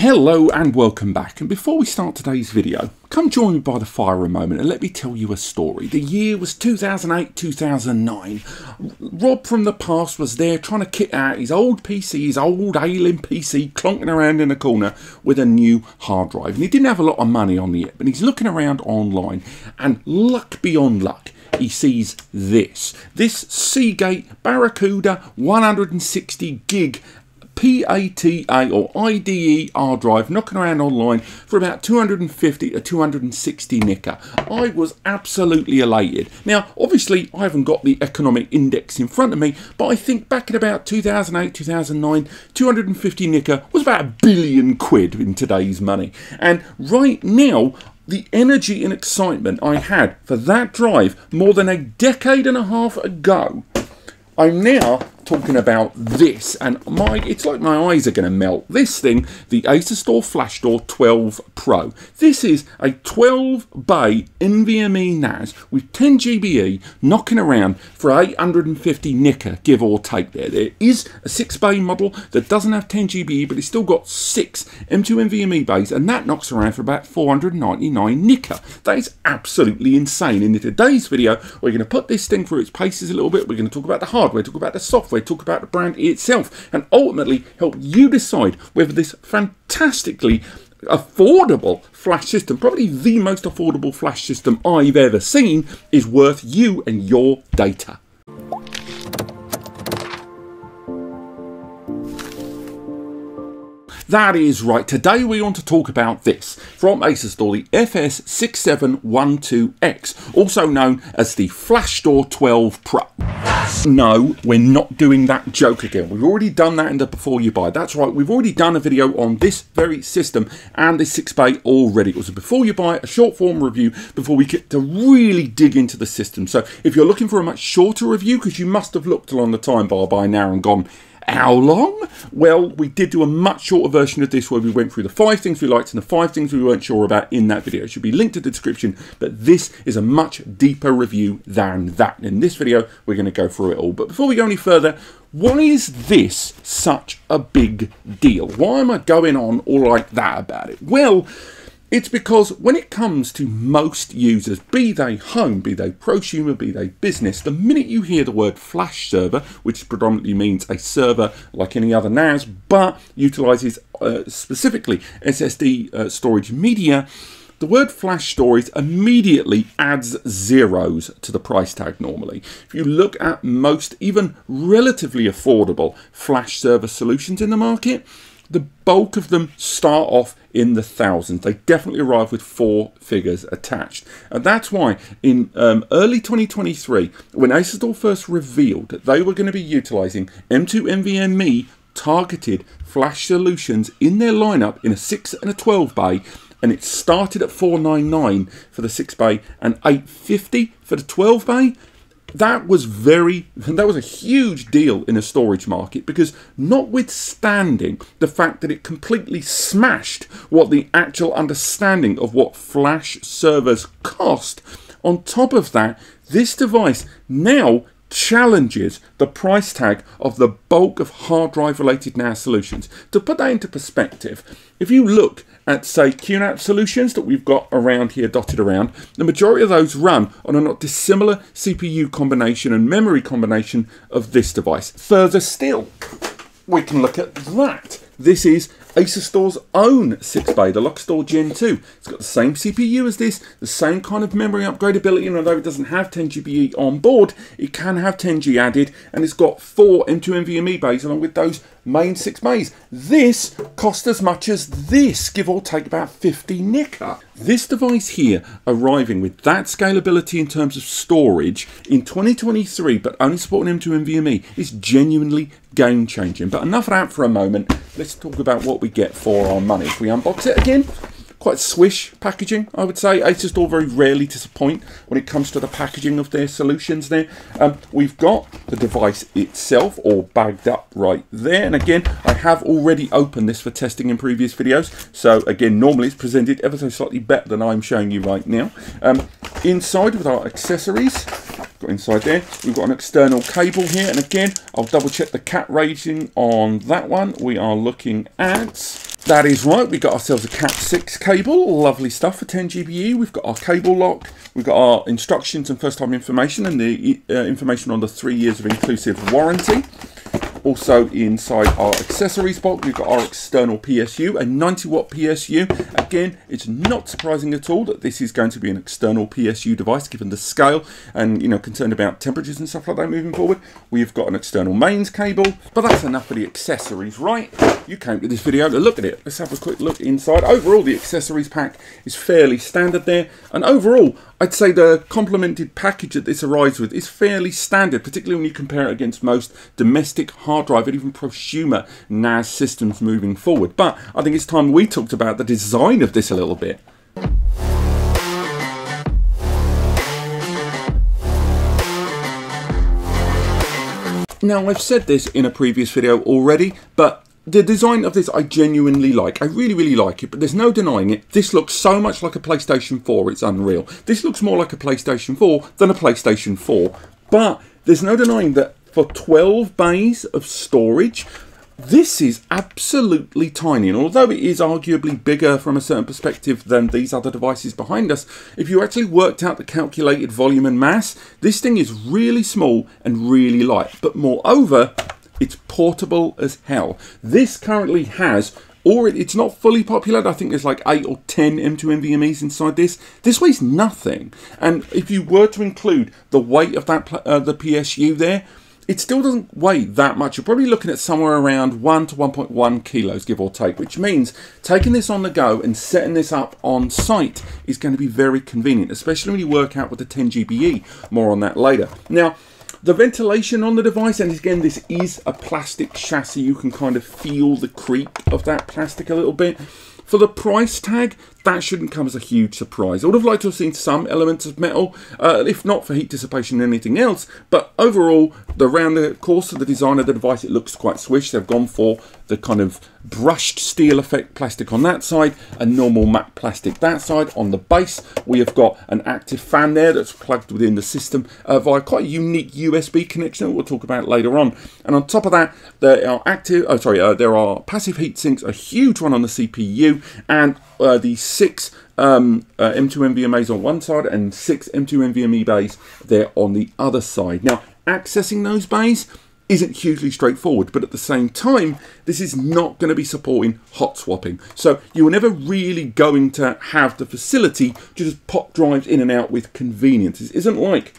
Hello and welcome back and before we start today's video come join me by the fire a moment and let me tell you a story. The year was 2008-2009. Rob from the past was there trying to kit out his old PC, his old ailing PC clonking around in a corner with a new hard drive and he didn't have a lot of money on the app but he's looking around online and luck beyond luck he sees this. This Seagate Barracuda 160 gig PATA or IDE hard drive knocking around online for about 250 to 260 nicker. I was absolutely elated. Now, obviously, I haven't got the economic index in front of me, but I think back in about 2008, 2009, 250 nicker was about a billion quid in today's money. And right now, the energy and excitement I had for that drive more than a decade and a half ago, I'm now talking about this and my it's like my eyes are going to melt. This thing the Asustor Flashstor 12 Pro. This is a 12 bay NVMe NAS with 10 GBE knocking around for 850 nicker give or take there. There is a 6 bay model that doesn't have 10 GBE but it's still got 6 M2 NVMe bays and that knocks around for about 499 nicker. That is absolutely insane in today's video we're going to put this thing through its paces a little bit. We're going to talk about the hardware talk about the software talk about the brand itself, and ultimately help you decide whether this fantastically affordable flash system, probably the most affordable flash system I've ever seen, is worth you and your data. That is right. Today we want to talk about this from Asustor, the FS6712X, also known as the Flashstor 12 Pro. No, we're not doing that joke again. We've already done that in the before you buy. That's right, we've already done a video on this very system and this 6-bay already. It was a before you buy, a short form review before we get to really dig into the system. So if you're looking for a much shorter review, because you must have looked along the time bar by now and gone, how long? Well, we did do a much shorter version of this where we went through the five things we liked and the five things we weren't sure about in that video. It should be linked to the description, but this is a much deeper review than that. In this video, we're going to go through it all. But before we go any further, why is this such a big deal? Why am I going on all like that about it? Well, it's because when it comes to most users, be they home, be they prosumer, be they business, the minute you hear the word flash server, which predominantly means a server like any other NAS, but utilizes uh, specifically SSD uh, storage media, the word flash storage immediately adds zeros to the price tag normally. If you look at most, even relatively affordable flash server solutions in the market, the bulk of them start off in the thousands. They definitely arrive with four figures attached. And that's why in um, early 2023, when Asustor first revealed that they were going to be utilizing M2 NVMe targeted flash solutions in their lineup in a 6 and a 12 bay, and it started at 499 for the 6 bay and 850 for the 12 bay that was very that was a huge deal in a storage market because notwithstanding the fact that it completely smashed what the actual understanding of what flash servers cost on top of that this device now challenges the price tag of the bulk of hard drive related NAS solutions. To put that into perspective, if you look at say QNAP solutions that we've got around here dotted around, the majority of those run on a not dissimilar CPU combination and memory combination of this device. Further still, we can look at that. This is Asustor's own 6-bay, the Lockerstor Gen 2. It's got the same CPU as this, the same kind of memory upgradability, and although it doesn't have 10 GBE on board, it can have 10G added, and it's got four M2 NVMe bays along with those main 6 mays. This cost as much as this, give or take about 50 nicker. This device here, arriving with that scalability in terms of storage in 2023, but only supporting M2 NVMe, is genuinely game changing. But enough of that for a moment. Let's talk about what we get for our money. If we unbox it again, quite swish packaging, I would say. Asustor very rarely disappoint when it comes to the packaging of their solutions there. Um, we've got the device itself all bagged up right there. And again, I have already opened this for testing in previous videos. So again, normally it's presented ever so slightly better than I'm showing you right now. Um, inside with our accessories, got inside there, we've got an external cable here. And again, I'll double check the cat rating on that one. We are looking at That is right, we got ourselves a Cat6 cable, lovely stuff for 10 GBE. We've got our cable lock, we've got our instructions and first time information and the uh, information on the three years of inclusive warranty. Also inside our accessories box, we've got our external PSU, a 90 watt PSU. Again, it's not surprising at all that this is going to be an external PSU device given the scale and, you know, concerned about temperatures and stuff like that moving forward. We've got an external mains cable, but that's enough for the accessories, right? You came to this video to look at it. Let's have a quick look inside. Overall, the accessories pack is fairly standard there. And overall, I'd say the complemented package that this arrives with is fairly standard, particularly when you compare it against most domestic hard drive and even prosumer NAS systems moving forward. But I think it's time we talked about the design of this a little bit. Now, I've said this in a previous video already, but the design of this I genuinely like. I really, really like it, but there's no denying it. This looks so much like a PlayStation 4, it's unreal. This looks more like a PlayStation 4 than a PlayStation 4. But there's no denying that for 12 bays of storage, this is absolutely tiny, and although it is arguably bigger from a certain perspective than these other devices behind us, if you actually worked out the calculated volume and mass, this thing is really small and really light. But moreover, it's portable as hell. This currently has or it's not fully populated. I think there's like 8 or 10 M2 NVMEs inside this. This weighs nothing. And if you were to include the weight of that uh, the PSU there, it still doesn't weigh that much. You're probably looking at somewhere around 1 to 1.1 kilos, give or take, which means taking this on the go and setting this up on site is going to be very convenient, especially when you work out with the 10 GBE. More on that later. Now, the ventilation on the device, and again, this is a plastic chassis. You can kind of feel the creak of that plastic a little bit. For the price tag, that shouldn't come as a huge surprise. I would have liked to have seen some elements of metal, uh, if not for heat dissipation and anything else, but overall, the around the course of the design of the device, it looks quite swish. They've gone for the kind of brushed steel effect plastic on that side, a normal matte plastic that side. On the base, we have got an active fan there that's plugged within the system uh, via quite a unique USB connection that we'll talk about later on. And on top of that, there are active, oh sorry, uh, there are passive heat sinks, a huge one on the CPU, and uh, the six um, uh, M2 NVMEs on one side and six M2 NVMe bays there on the other side. Now, accessing those bays isn't hugely straightforward, but at the same time, this is not going to be supporting hot swapping. So you are never really going to have the facility to just pop drives in and out with convenience. It isn't like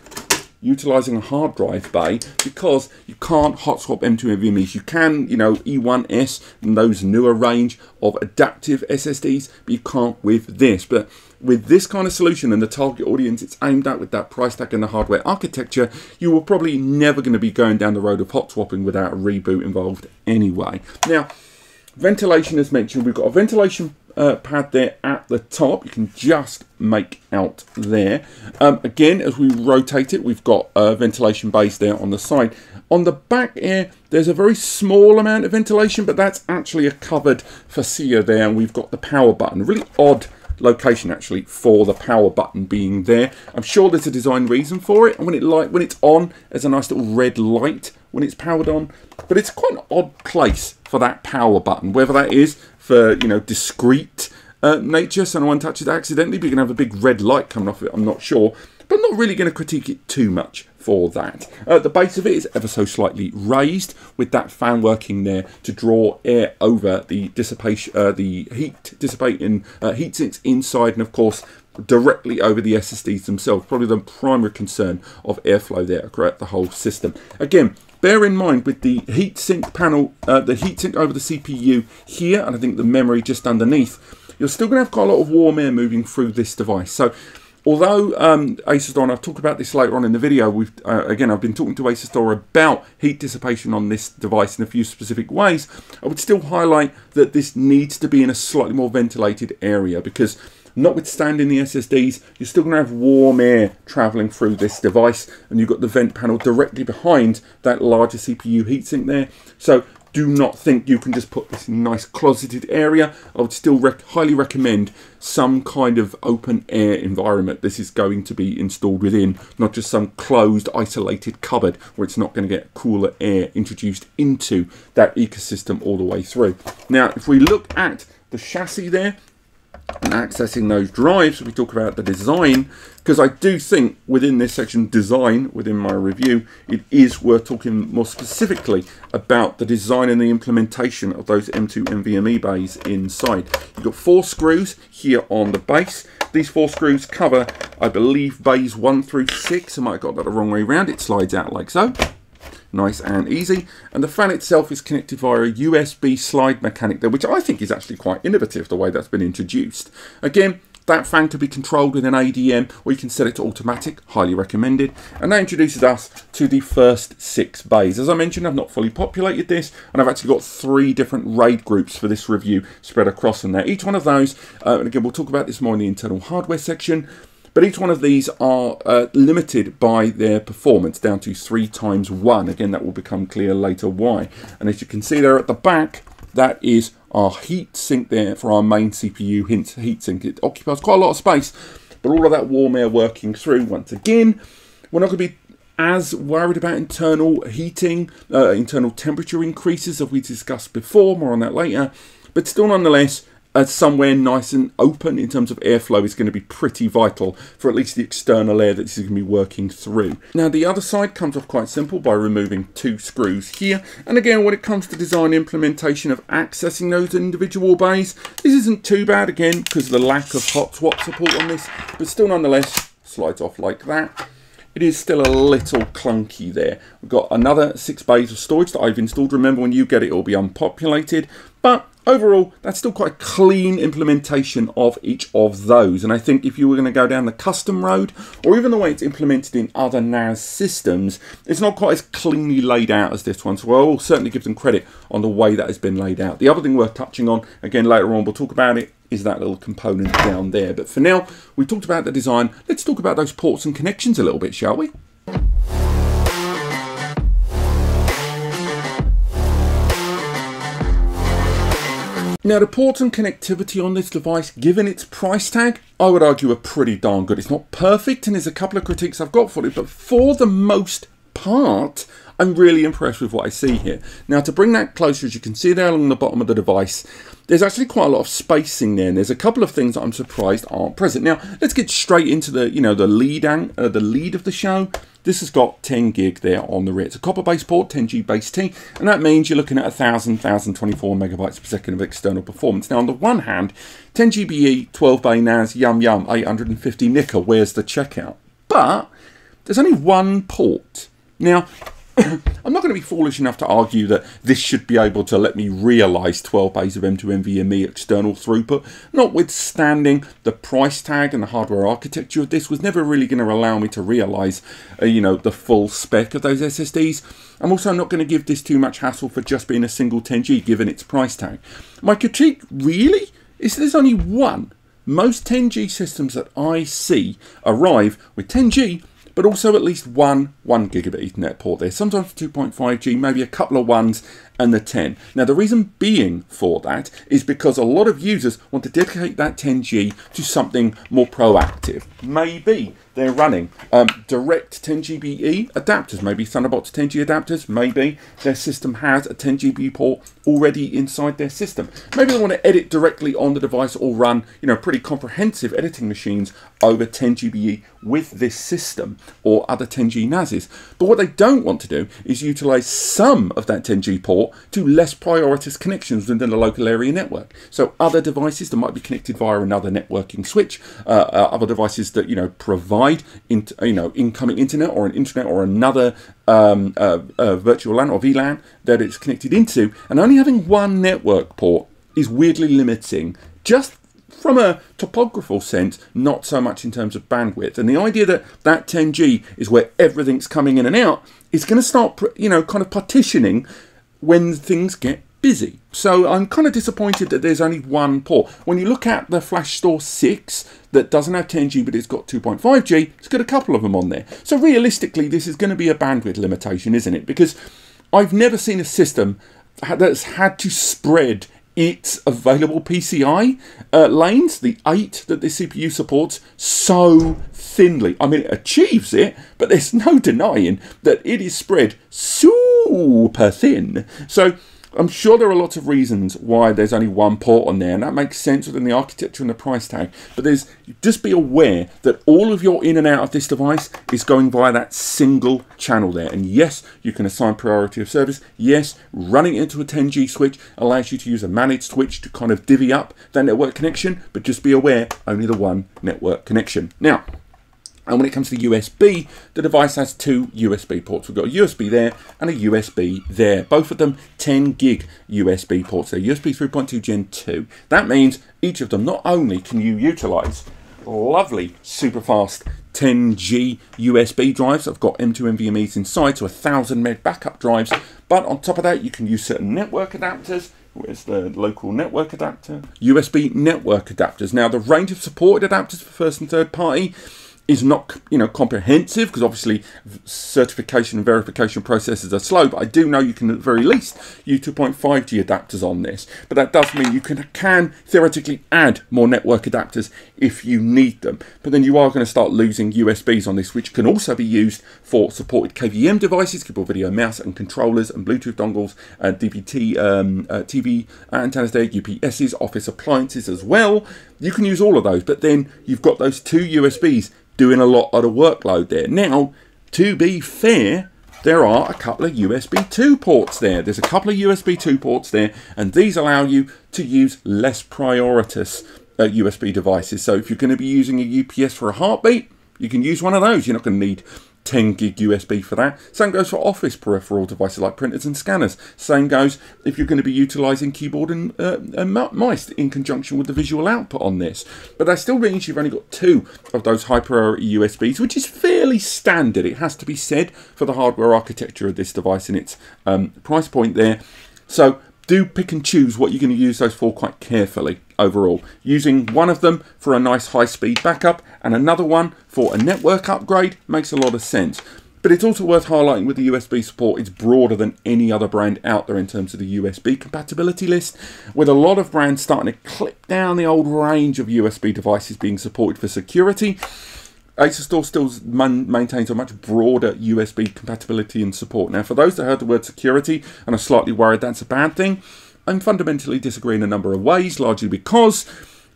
utilizing a hard drive bay because you can't hot swap M2 NVMe's. You can, you know, E1S and those newer range of adaptive SSDs, but you can't with this. But with this kind of solution and the target audience it's aimed at with that price tag and the hardware architecture, you are probably never going to be going down the road of hot swapping without a reboot involved anyway. Now, ventilation as mentioned, we've got a ventilation uh, pad there at the top. You can just make out there. Um, again, as we rotate it, we've got a ventilation base there on the side. On the back here, there's a very small amount of ventilation, but that's actually a covered fascia there, and we've got the power button. Really odd location actually for the power button being there. I'm sure there's a design reason for it, and when it light when it's on, there's a nice little red light when it's powered on. But it's quite an odd place for that power button, whether that is for you know discreet uh, nature, so no one touches it accidentally. But you can have a big red light coming off it. I'm not sure, but I'm not really going to critique it too much for that. Uh, the base of it is ever so slightly raised with that fan working there to draw air over the dissipation, uh, the heat dissipating uh, heat sinks inside, and of course directly over the SSDs themselves. Probably the primary concern of airflow there throughout the whole system. Again, Bear in mind with the heatsink panel, uh, the heatsink over the CPU here, and I think the memory just underneath, you're still going to have quite a lot of warm air moving through this device. So although um, Asustor, I've talked about this later on in the video, we've uh, again, I've been talking to Asustor about heat dissipation on this device in a few specific ways, I would still highlight that this needs to be in a slightly more ventilated area because Notwithstanding the SSDs, you're still going to have warm air traveling through this device, and you've got the vent panel directly behind that larger CPU heatsink there. So do not think you can just put this in a nice closeted area. I would still rec highly recommend some kind of open air environment this is going to be installed within, not just some closed, isolated cupboard where it's not going to get cooler air introduced into that ecosystem all the way through. Now, if we look at the chassis there and accessing those drives, we talk about the design, because I do think within this section, design, within my review, it is worth talking more specifically about the design and the implementation of those M2 NVMe bays inside. You've got four screws here on the base. These four screws cover, I believe, bays one through six. I might have got that the wrong way around. It slides out like so nice and easy. And the fan itself is connected via a USB slide mechanic there, which I think is actually quite innovative, the way that's been introduced. Again, that fan can be controlled with an ADM or you can set it to automatic, highly recommended. And that introduces us to the first six bays. As I mentioned, I've not fully populated this and I've actually got three different RAID groups for this review spread across them there. Each one of those, uh, and again, we'll talk about this more in the internal hardware section, but each one of these are uh, limited by their performance down to three times one. Again, that will become clear later why. And as you can see there at the back, that is our heat sink there for our main CPU heat sink. It occupies quite a lot of space, but all of that warm air working through. Once again, we're not going to be as worried about internal heating, uh, internal temperature increases as we discussed before, more on that later. But still nonetheless, uh, somewhere nice and open in terms of airflow is going to be pretty vital for at least the external air that this is going to be working through. Now the other side comes off quite simple by removing two screws here and again when it comes to design implementation of accessing those individual bays this isn't too bad again because the lack of hot swap support on this but still nonetheless slides off like that it is still a little clunky there. We've got another six bays of storage that I've installed. Remember, when you get it, it'll be unpopulated. But overall, that's still quite a clean implementation of each of those. And I think if you were going to go down the custom road, or even the way it's implemented in other NAS systems, it's not quite as cleanly laid out as this one. So I will certainly give them credit on the way that has been laid out. The other thing worth touching on, again later on, we'll talk about it, is that little component down there. But for now, we talked about the design. Let's talk about those ports and connections a little bit, shall we? Now the port and connectivity on this device, given its price tag, I would argue are pretty darn good. It's not perfect and there's a couple of critiques I've got for it, but for the most part, I'm really impressed with what I see here. Now to bring that closer, as you can see there along the bottom of the device, there's actually quite a lot of spacing there, and there's a couple of things that I'm surprised aren't present. Now let's get straight into the you know the lead uh, the lead of the show. This has got 10 gig there on the rear. It's a copper base port, 10G base T, and that means you're looking at 1,000, 1,024 megabytes per second of external performance. Now, on the one hand, 10 GBE, 12 bay NAS, yum yum, 850 nicker, where's the checkout? But there's only one port. Now, I'm not going to be foolish enough to argue that this should be able to let me realise 12 bays of M2 NVMe external throughput, notwithstanding the price tag and the hardware architecture of this was never really going to allow me to realise, uh, you know, the full spec of those SSDs. I'm also not going to give this too much hassle for just being a single 10G given its price tag. My critique really is there's only one. Most 10G systems that I see arrive with 10G but also at least one 1 gigabit Ethernet port there, sometimes 2.5G, maybe a couple of ones and the 10. Now the reason being for that is because a lot of users want to dedicate that 10G to something more proactive. Maybe they're running um, direct 10GBE adapters, maybe Thunderbolt 10G adapters, maybe their system has a 10GB port already inside their system. Maybe they want to edit directly on the device or run, you know, pretty comprehensive editing machines over 10GBE with this system or other 10G NASes. But what they don't want to do is utilize some of that 10G port to less prioritized connections within the local area network. So other devices that might be connected via another networking switch, uh, uh, other devices that, you know, provide, in, you know, incoming internet or an internet or another um, uh, uh virtual LAN or VLAN that it's connected into, and only having one network port is weirdly limiting just from a topographical sense, not so much in terms of bandwidth. And the idea that that 10G is where everything's coming in and out is going to start, you know, kind of partitioning when things get busy. So I'm kind of disappointed that there's only one port. When you look at the Flashstor 6 that doesn't have 10G but it's got 2.5G, it's got a couple of them on there. So realistically, this is going to be a bandwidth limitation, isn't it? Because I've never seen a system that's had to spread its available PCI uh, lanes, the eight that the CPU supports, so thinly. I mean, it achieves it, but there's no denying that it is spread super thin. So I'm sure there are lots of reasons why there's only one port on there, and that makes sense within the architecture and the price tag. But there's just be aware that all of your in and out of this device is going via that single channel there. And yes, you can assign priority of service. Yes, running into a 10G switch allows you to use a managed switch to kind of divvy up that network connection, but just be aware, only the one network connection. Now, and when it comes to USB, the device has two USB ports. We've got a USB there and a USB there. Both of them 10 gig USB ports. They're USB 3.2 Gen 2. That means each of them not only can you utilize lovely super fast 10G USB drives. I've got M2 NVMe's inside, so a 1000 meg backup drives. But on top of that, you can use certain network adapters. Where's the local network adapter? USB network adapters. Now, the range of supported adapters for first and third party is not you know comprehensive because obviously certification and verification processes are slow but I do know you can at the very least use 2.5G adapters on this. But that does mean you can can theoretically add more network adapters if you need them. But then you are going to start losing USBs on this which can also be used for supported KVM devices keyboard video mouse and controllers and Bluetooth dongles and DVT um, uh, TV antennas there UPSs office appliances as well you can use all of those but then you've got those two USBs doing a lot of the workload there. Now, to be fair, there are a couple of USB 2 ports there. There's a couple of USB 2 ports there, and these allow you to use less prioritous uh, USB devices. So if you're going to be using a UPS for a heartbeat, you can use one of those. You're not going to need 10 gig USB for that. Same goes for office peripheral devices like printers and scanners. Same goes if you're going to be utilizing keyboard and, uh, and mice in conjunction with the visual output on this. But that still means you've only got two of those high priority USBs, which is fairly standard, it has to be said, for the hardware architecture of this device and its um, price point there. So do pick and choose what you're going to use those for quite carefully overall. Using one of them for a nice high speed backup and another one for a network upgrade makes a lot of sense. But it's also worth highlighting with the USB support, it's broader than any other brand out there in terms of the USB compatibility list, with a lot of brands starting to clip down the old range of USB devices being supported for security. Asustor still maintains a much broader USB compatibility and support. Now, for those that heard the word security and are slightly worried that's a bad thing, I'm fundamentally disagree in a number of ways, largely because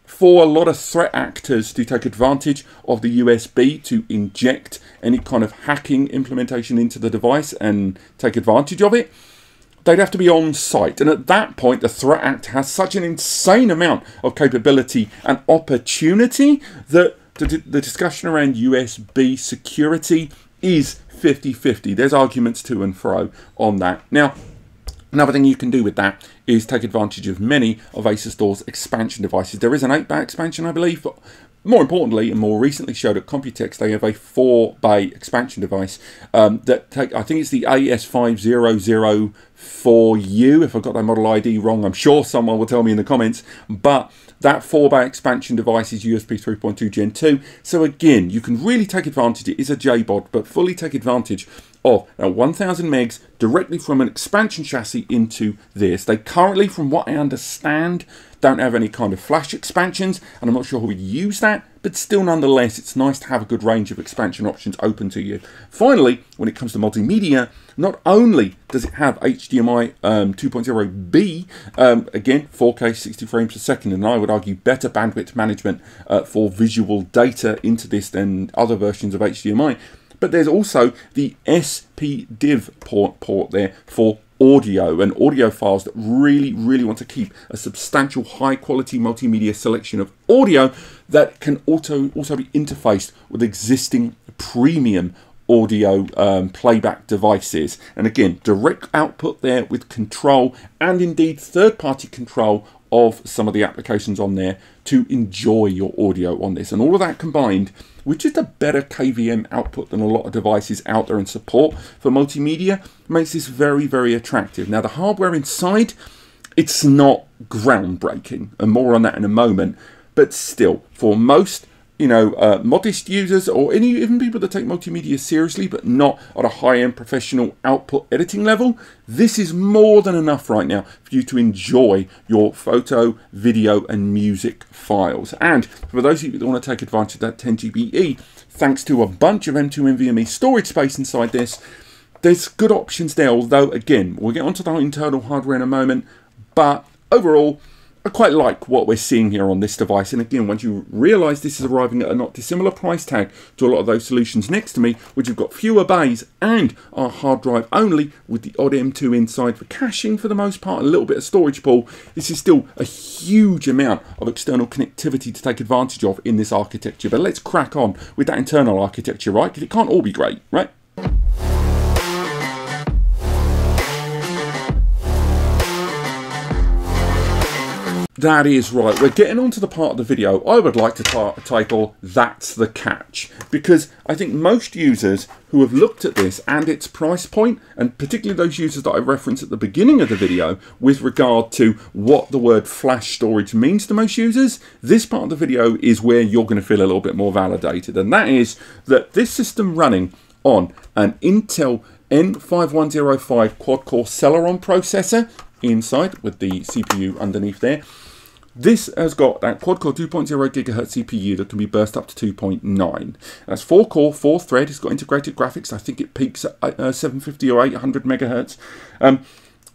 for a lot of threat actors to take advantage of the USB to inject any kind of hacking implementation into the device and take advantage of it, they'd have to be on site. And at that point, the threat actor has such an insane amount of capability and opportunity that the, discussion around USB security is 50 50. There's arguments to and fro on that. Now, Another thing you can do with that is take advantage of many of Asustor's expansion devices. There is an 8-bay expansion, I believe, but more importantly, and more recently showed at Computex, they have a 4-bay expansion device um, that take, I think it's the AS5004U, if I got that model ID wrong, I'm sure someone will tell me in the comments, but that 4-bay expansion device is USB 3.2 Gen 2, so again, you can really take advantage, it is a JBOD, but fully take advantage of now 1000 megs directly from an expansion chassis into this. They currently, from what I understand, don't have any kind of flash expansions, and I'm not sure who would use that, but still nonetheless, it's nice to have a good range of expansion options open to you. Finally, when it comes to multimedia, not only does it have HDMI um, 2.0B, um, again, 4K 60 frames per second, and I would argue better bandwidth management uh, for visual data into this than other versions of HDMI, but there's also the SPDIF port, port there for audio and audio files that really, really want to keep a substantial high quality multimedia selection of audio that can also, also be interfaced with existing premium audio um, playback devices. And again, direct output there with control and indeed third party control of some of the applications on there to enjoy your audio on this. And all of that combined with just a better KVM output than a lot of devices out there and support for multimedia makes this very, very attractive. Now, the hardware inside, it's not groundbreaking, and more on that in a moment, but still, for most you know, uh, modest users or any even people that take multimedia seriously but not at a high-end professional output editing level, this is more than enough right now for you to enjoy your photo, video and music files. And for those of you that want to take advantage of that 10 GBE, thanks to a bunch of M2 NVMe storage space inside this, there's good options there, although again, we'll get onto the internal hardware in a moment, but overall, I quite like what we're seeing here on this device. And again, once you realize this is arriving at a not dissimilar price tag to a lot of those solutions next to me, which have got fewer bays and are hard drive only with the odd M2 inside for caching for the most part, a little bit of storage pool, this is still a huge amount of external connectivity to take advantage of in this architecture. But let's crack on with that internal architecture, right? Because it can't all be great, right? That is right. We're getting on to the part of the video I would like to title That's the Catch. Because I think most users who have looked at this and its price point, and particularly those users that I referenced at the beginning of the video with regard to what the word flash storage means to most users, this part of the video is where you're going to feel a little bit more validated. And that is that this system running on an Intel N5105 quad-core Celeron processor inside with the CPU underneath there this has got that quad-core 2.0 gigahertz CPU that can be burst up to 2.9. That's 4 core, 4 thread. It's got integrated graphics. I think it peaks at uh, 750 or 800 megahertz. Um,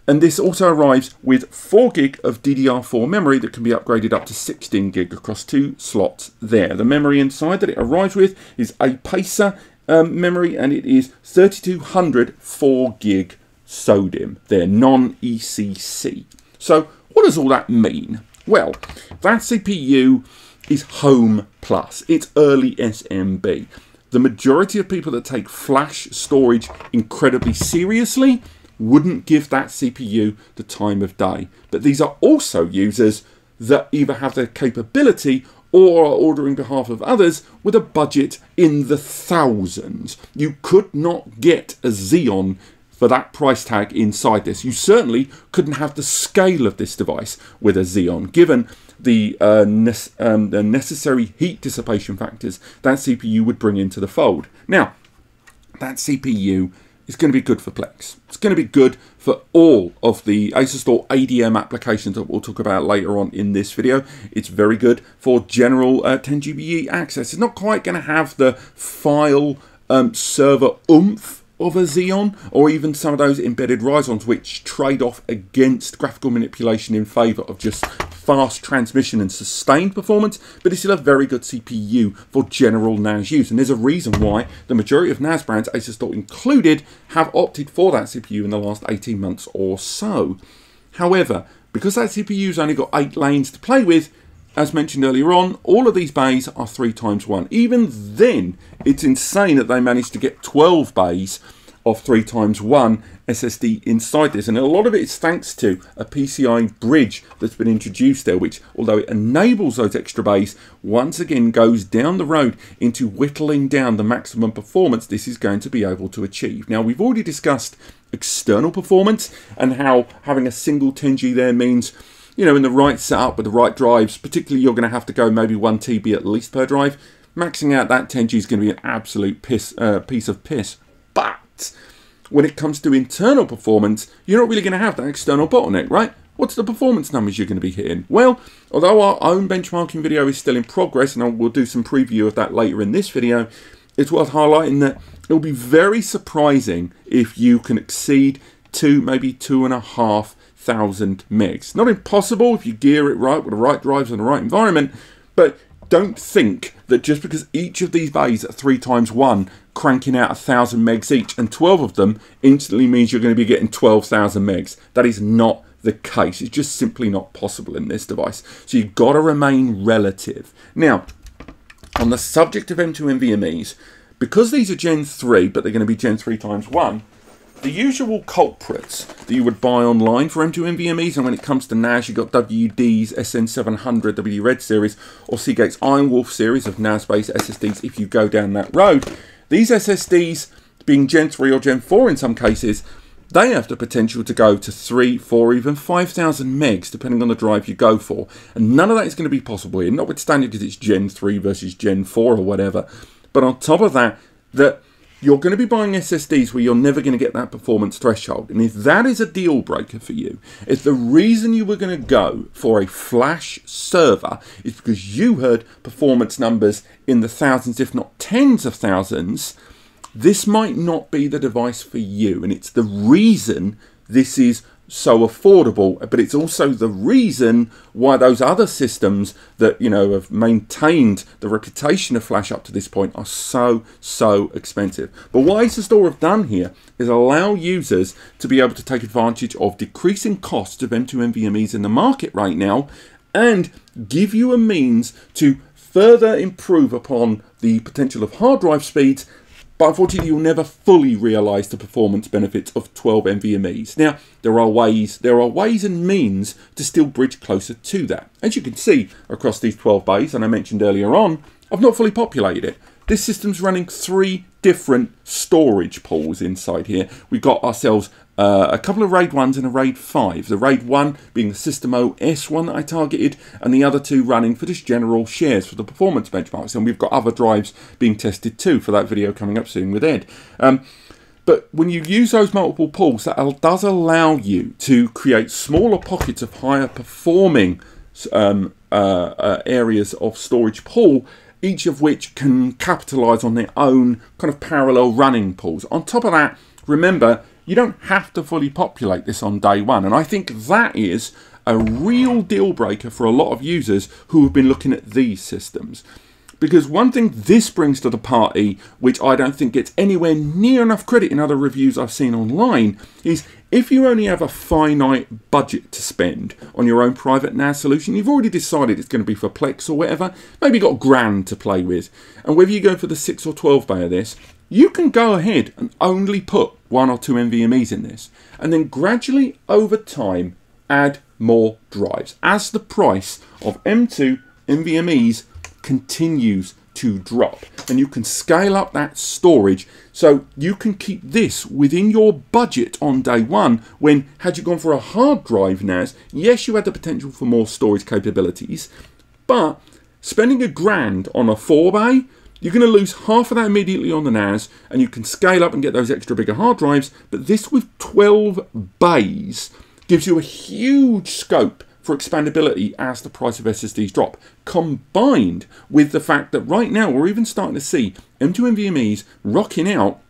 and this also arrives with 4 gig of DDR4 memory that can be upgraded up to 16 gig across two slots there. The memory inside that it arrives with is a Pacer um, memory and it is 3200 4 gig SODIMM. They're non-ECC. So what does all that mean? Well, that CPU is Home Plus. It's early SMB. The majority of people that take flash storage incredibly seriously wouldn't give that CPU the time of day. But these are also users that either have the capability or are ordering behalf of others with a budget in the thousands. You could not get a Xeon for that price tag inside this. You certainly couldn't have the scale of this device with a Xeon, given the, uh, ne um, the necessary heat dissipation factors that CPU would bring into the fold. Now, that CPU is going to be good for Plex. It's going to be good for all of the Asustor ADM applications that we'll talk about later on in this video. It's very good for general uh, 10GBE access. It's not quite going to have the file um, server oomph of a Xeon, or even some of those embedded Ryzens which trade off against graphical manipulation in favour of just fast transmission and sustained performance, but it's still a very good CPU for general NAS use. And there's a reason why the majority of NAS brands, Asus included, have opted for that CPU in the last 18 months or so. However, because that CPU's only got 8 lanes to play with, as mentioned earlier on, all of these bays are 3 times 1. Even then, it's insane that they managed to get 12 bays of 3 times 1 SSD inside this. And a lot of it is thanks to a PCI bridge that's been introduced there, which, although it enables those extra bays, once again goes down the road into whittling down the maximum performance this is going to be able to achieve. Now, we've already discussed external performance and how having a single 10G there means you know, in the right setup with the right drives, particularly you're going to have to go maybe 1 TB at least per drive. Maxing out that 10G is going to be an absolute piss, uh, piece of piss. But when it comes to internal performance, you're not really going to have that external bottleneck, right? What's the performance numbers you're going to be hitting? Well, although our own benchmarking video is still in progress, and we'll do some preview of that later in this video, it's worth highlighting that it'll be very surprising if you can exceed two, maybe two and a half thousand megs. Not impossible if you gear it right with the right drives and the right environment, but don't think that just because each of these bays at three times one cranking out a thousand megs each and 12 of them instantly means you're going to be getting 12,000 megs. That is not the case. It's just simply not possible in this device. So you've got to remain relative. Now, on the subject of M2 NVMEs, because these are Gen 3, but they're going to be Gen 3 times 1, the usual culprits that you would buy online for M2 NVMEs, and when it comes to NAS, you've got WD's SN700 WD Red series or Seagate's Ironwolf series of NAS-based SSDs if you go down that road. These SSDs, being Gen 3 or Gen 4 in some cases, they have the potential to go to 3, 4, even 5,000 megs, depending on the drive you go for. And none of that is going to be possible here, notwithstanding because it's Gen 3 versus Gen 4 or whatever. But on top of that, that you're going to be buying SSDs where you're never going to get that performance threshold. And if that is a deal breaker for you, if the reason you were going to go for a flash server is because you heard performance numbers in the thousands, if not tens of thousands, this might not be the device for you. And it's the reason this is so affordable, but it's also the reason why those other systems that you know have maintained the reputation of Flash up to this point are so so expensive. But what Asustor have done here is allow users to be able to take advantage of decreasing costs of M2 NVMEs in the market right now, and give you a means to further improve upon the potential of hard drive speeds but unfortunately you'll never fully realise the performance benefits of 12 NVMEs. Now, there are ways, there are ways and means to still bridge closer to that. As you can see across these 12 bays, and I mentioned earlier on, I've not fully populated it. This system's running three different storage pools inside here. We've got ourselves uh, a couple of RAID 1s and a RAID 5. The RAID 1 being the System OS one that I targeted, and the other two running for just general shares for the performance benchmarks. And we've got other drives being tested too for that video coming up soon with Ed. Um, but when you use those multiple pools, that does allow you to create smaller pockets of higher performing um, uh, uh, areas of storage pool each of which can capitalize on their own kind of parallel running pools. On top of that, remember, you don't have to fully populate this on day one. And I think that is a real deal breaker for a lot of users who have been looking at these systems. Because one thing this brings to the party, which I don't think gets anywhere near enough credit in other reviews I've seen online, is if you only have a finite budget to spend on your own private NAS solution, you've already decided it's going to be for Plex or whatever, maybe got grand to play with, and whether you go for the 6 or 12 bay of this, you can go ahead and only put one or two NVMEs in this, and then gradually over time add more drives as the price of M2 NVMEs continues to drop. And you can scale up that storage so you can keep this within your budget on day one when had you gone for a hard drive NAS, yes you had the potential for more storage capabilities, but spending a grand on a 4 bay you're going to lose half of that immediately on the NAS, and you can scale up and get those extra bigger hard drives. But this with 12 bays gives you a huge scope for expandability as the price of SSDs drop, combined with the fact that right now we're even starting to see M2 NVMEs rocking out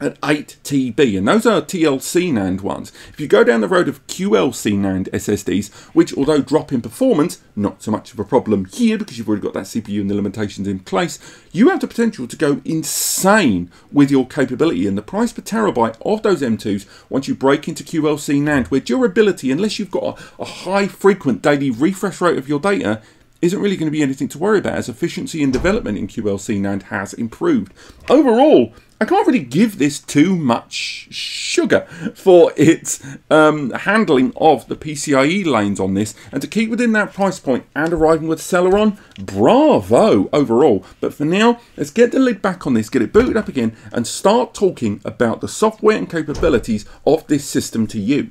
at 8 TB, and those are TLC NAND ones. If you go down the road of QLC NAND SSDs, which although drop in performance, not so much of a problem here because you've already got that CPU and the limitations in place, you have the potential to go insane with your capability and the price per terabyte of those M2s once you break into QLC NAND, where durability, unless you've got a, a high frequent daily refresh rate of your data, isn't really going to be anything to worry about as efficiency and development in QLC NAND has improved. Overall, I can't really give this too much sugar for its um, handling of the PCIe lanes on this and to keep within that price point and arriving with Celeron, bravo overall. But for now, let's get the lid back on this, get it booted up again and start talking about the software and capabilities of this system to you.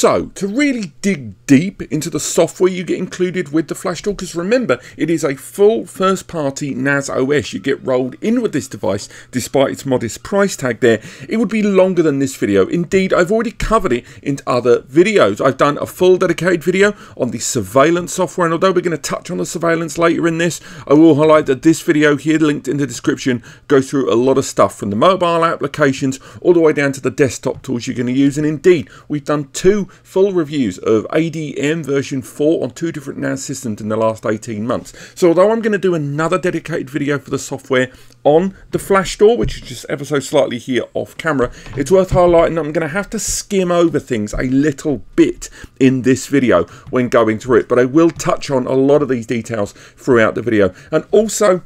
So, to really dig deep into the software you get included with the Flashstor, because remember, it is a full first party NAS OS you get rolled in with this device despite its modest price tag there, it would be longer than this video. Indeed, I've already covered it in other videos. I've done a full dedicated video on the surveillance software, and although we're going to touch on the surveillance later in this, I will highlight that this video here, linked in the description, goes through a lot of stuff from the mobile applications all the way down to the desktop tools you're going to use. And indeed, we've done two full reviews of ADM version 4 on two different NAS systems in the last 18 months. So although I'm going to do another dedicated video for the software on the Flashstor, which is just ever so slightly here off camera, it's worth highlighting I'm going to have to skim over things a little bit in this video when going through it, but I will touch on a lot of these details throughout the video. And also,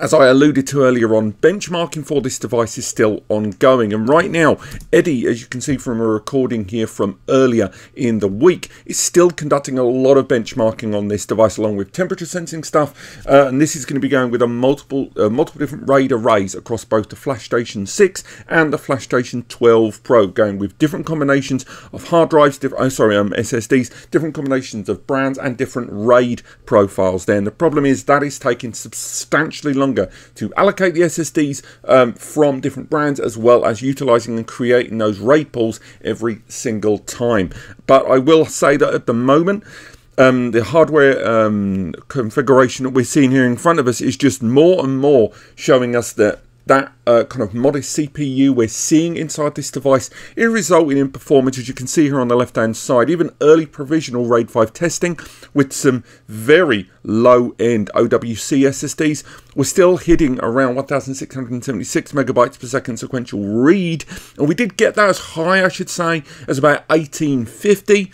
as I alluded to earlier on, benchmarking for this device is still ongoing. And right now, Eddie, as you can see from a recording here from earlier in the week, is still conducting a lot of benchmarking on this device along with temperature sensing stuff. Uh, and this is going to be going with a multiple, uh, multiple different RAID arrays across both the Flash Station 6 and the Flash Station 12 Pro, going with different combinations of hard drives, oh, sorry, um, SSDs, different combinations of brands and different RAID profiles there. And the problem is that is taking substantially longer longer to allocate the SSDs um, from different brands as well as utilizing and creating those RAID pools every single time. But I will say that at the moment, um, the hardware um, configuration that we're seeing here in front of us is just more and more showing us that that uh, kind of modest CPU we're seeing inside this device is resulting in performance as you can see here on the left hand side even early provisional RAID 5 testing with some very low end OWC SSDs we're still hitting around 1676 megabytes per second sequential read and we did get that as high I should say as about 1850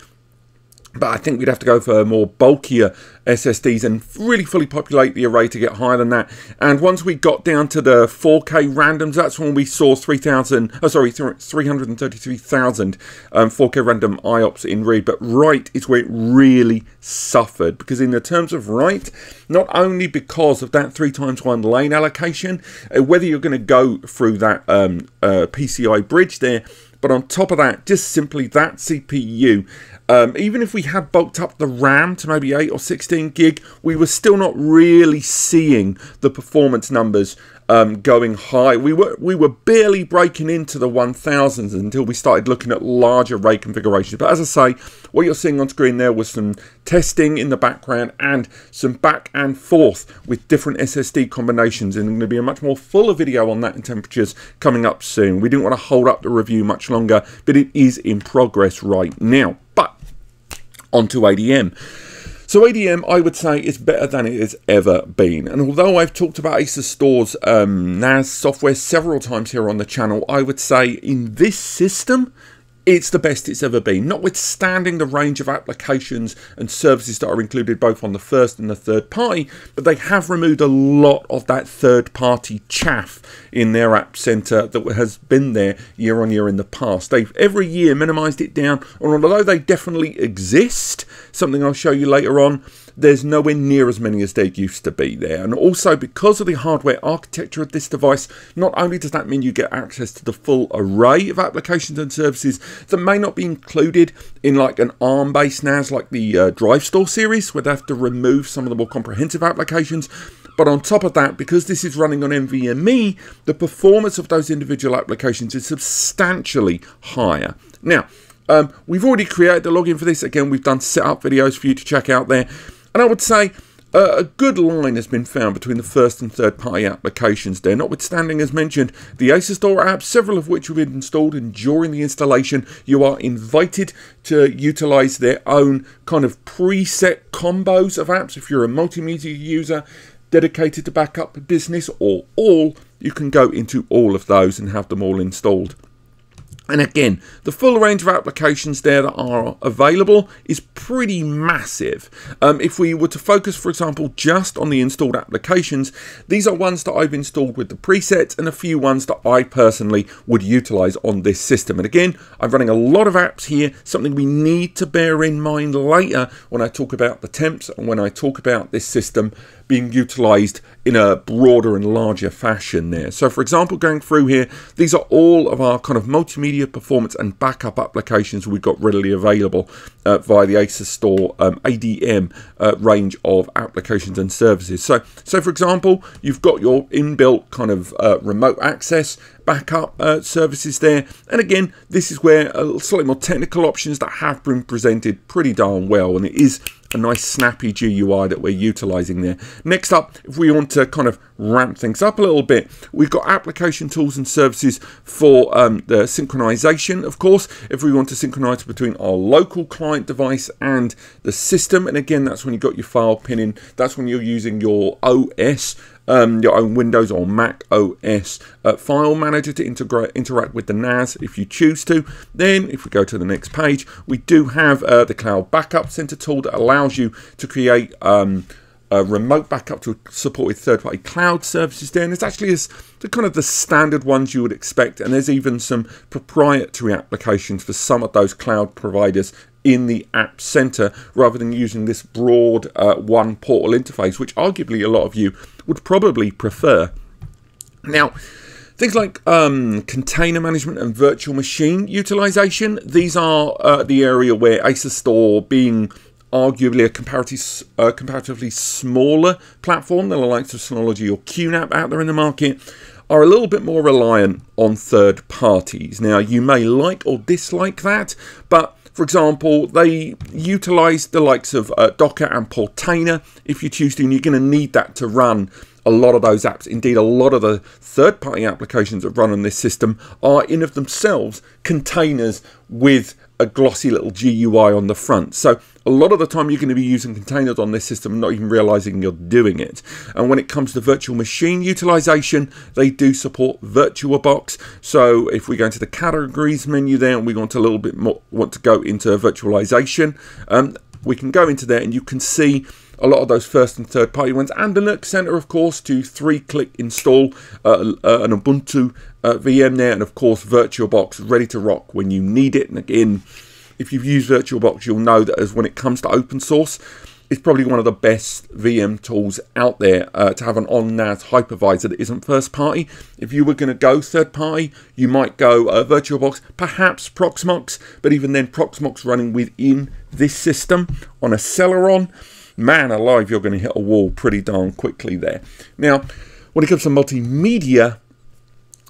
but I think we'd have to go for more bulkier SSDs and really fully populate the array to get higher than that. And once we got down to the 4K randoms, that's when we saw 3,000, oh sorry, 333,000 um, 4K random IOPS in read. But write is where it really suffered because in the terms of write, not only because of that three times one lane allocation, uh, whether you're going to go through that um, uh, PCI bridge there, but on top of that, just simply that CPU um, even if we had bulked up the RAM to maybe 8 or 16 gig, we were still not really seeing the performance numbers um, going high. We were we were barely breaking into the 1000s until we started looking at larger RAID configurations. But as I say, what you're seeing on screen there was some testing in the background and some back and forth with different SSD combinations. And there's going to be a much more fuller video on that in temperatures coming up soon. We didn't want to hold up the review much longer, but it is in progress right now. Onto ADM. So ADM, I would say, is better than it has ever been. And although I've talked about Asustor's um, NAS software several times here on the channel, I would say in this system, it's the best it's ever been, notwithstanding the range of applications and services that are included both on the first and the third party, but they have removed a lot of that third party chaff in their app center that has been there year on year in the past. They've every year minimized it down, and although they definitely exist, something I'll show you later on, there's nowhere near as many as there used to be there. And also, because of the hardware architecture of this device, not only does that mean you get access to the full array of applications and services that may not be included in like an ARM-based NAS like the uh, DriveStor series, where they have to remove some of the more comprehensive applications, but on top of that, because this is running on NVMe, the performance of those individual applications is substantially higher. Now, um, we've already created the login for this. Again, we've done setup videos for you to check out there. And I would say uh, a good line has been found between the first and third party applications there, notwithstanding, as mentioned, the Asustor apps, several of which have been installed, and during the installation, you are invited to utilize their own kind of preset combos of apps. If you're a multimedia user dedicated to backup business or all, you can go into all of those and have them all installed. And again, the full range of applications there that are available is pretty massive. Um, if we were to focus, for example, just on the installed applications, these are ones that I've installed with the presets and a few ones that I personally would utilize on this system. And again, I'm running a lot of apps here, something we need to bear in mind later when I talk about the temps and when I talk about this system being utilized in a broader and larger fashion there. So for example, going through here, these are all of our kind of multimedia performance and backup applications we've got readily available uh, via the Asustor um, ADM uh, range of applications and services. So, so for example, you've got your inbuilt kind of uh, remote access backup uh, services there. And again, this is where slightly more technical options that have been presented pretty darn well. And it is a nice snappy GUI that we're utilizing there. Next up, if we want to kind of ramp things up a little bit, we've got application tools and services for um, the synchronization, of course, if we want to synchronize between our local client device and the system. And again, that's when you've got your file pinning, that's when you're using your OS um, your own Windows or Mac OS uh, file manager to integrate interact with the NAS if you choose to. Then, if we go to the next page, we do have uh, the Cloud Backup Center tool that allows you to create um, a remote backup to support with third-party cloud services there. And it's actually the kind of the standard ones you would expect. And there's even some proprietary applications for some of those cloud providers in the App Center rather than using this broad uh, one portal interface, which arguably a lot of you would probably prefer. Now, things like um, container management and virtual machine utilization, these are uh, the area where Asustor being arguably a comparatively, uh, comparatively smaller platform than the likes of Synology or QNAP out there in the market, are a little bit more reliant on third parties. Now, you may like or dislike that, but For example, they utilize the likes of uh, Docker and Portainer if you choose to, and you're going to need that to run a lot of those apps. Indeed, a lot of the third party applications that run on this system are in of themselves containers with a glossy little GUI on the front. So a lot of the time you're going to be using containers on this system not even realizing you're doing it. And when it comes to virtual machine utilization, they do support VirtualBox. So if we go into the categories menu there and we want a little bit more, want to go into virtualization, um, we can go into there and you can see a lot of those first and third party ones. And the Linux Center of course to three click install uh, uh, an Ubuntu uh, VM there. And of course VirtualBox ready to rock when you need it. And again if you've used VirtualBox you'll know that as when it comes to open source it's probably one of the best VM tools out there uh, to have an on-NAS hypervisor that isn't first party. If you were going to go third party, you might go uh, VirtualBox, perhaps Proxmox, but even then Proxmox running within this system on a Celeron man alive, you're going to hit a wall pretty darn quickly there. Now, when it comes to multimedia,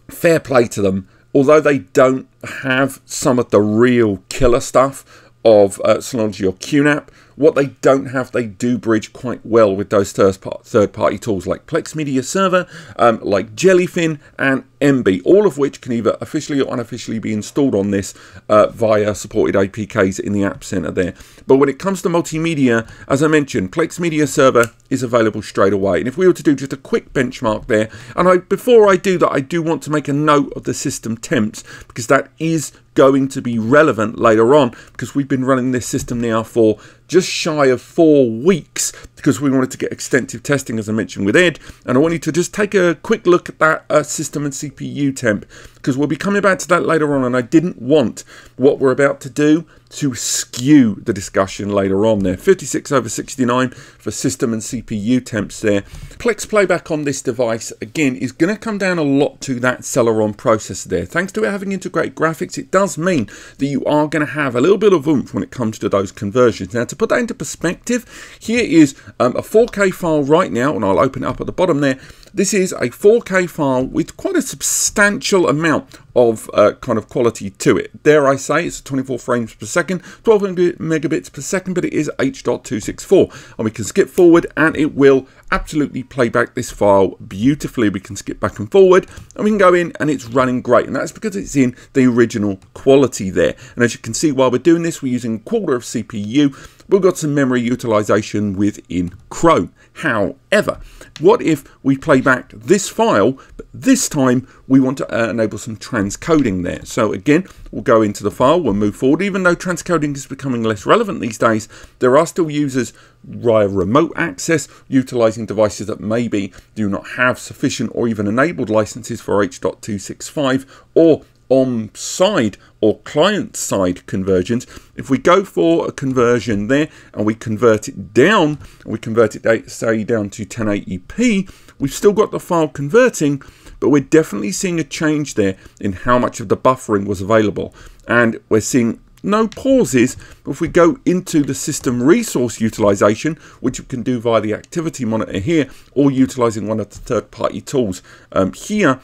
fair play to them. Although they don't have some of the real killer stuff of uh, Synology or QNAP, what they don't have, they do bridge quite well with those third-party tools like Plex Media Server, um, like Jellyfin, and Emby, all of which can either officially or unofficially be installed on this uh, via supported APKs in the App Center there. But when it comes to multimedia, as I mentioned, Plex Media Server is available straight away. And if we were to do just a quick benchmark there, and I, before I do that, I do want to make a note of the system temps because that is going to be relevant later on because we've been running this system now for just shy of four weeks because we wanted to get extensive testing as I mentioned with Ed. And I want you to just take a quick look at that uh, system and CPU temp because we'll be coming back to that later on and I didn't want what we're about to do to skew the discussion later on there. 56 over 69 for system and CPU temps there. Plex playback on this device, again, is going to come down a lot to that Celeron processor there. Thanks to it having integrated graphics, it does mean that you are going to have a little bit of oomph when it comes to those conversions. Now, to put that into perspective, here is um, a 4K file right now, and I'll open it up at the bottom there. This is a 4K file with quite a substantial amount of uh, kind of quality to it. Dare I say it's 24 frames per second, 12 megabits per second, but it is H.264. And we can skip forward and it will absolutely play back this file beautifully. We can skip back and forward and we can go in and it's running great. And that's because it's in the original quality there. And as you can see, while we're doing this, we're using a quarter of CPU. We've got some memory utilization within Chrome. However, what if we play back this file, but this time we want to uh, enable some transcoding there. So again, we'll go into the file, we'll move forward. Even though transcoding is becoming less relevant these days, there are still users via remote access utilizing devices that maybe do not have sufficient or even enabled licenses for H.265 or on side or client side conversions. If we go for a conversion there and we convert it down, and we convert it say down to 1080p, we've still got the file converting, but we're definitely seeing a change there in how much of the buffering was available. And we're seeing no pauses. But If we go into the system resource utilization, which we can do via the activity monitor here, or utilizing one of the third party tools um, here,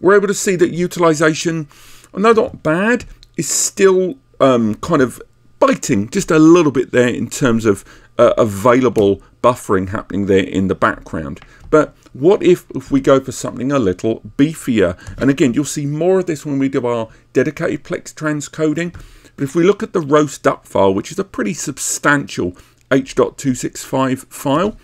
we're able to see that utilization, although not bad, is still um, kind of biting just a little bit there in terms of uh, available buffering happening there in the background. But what if, if we go for something a little beefier? And again, you'll see more of this when we do our dedicated Plex transcoding. But if we look at the roast up file, which is a pretty substantial H.265 file,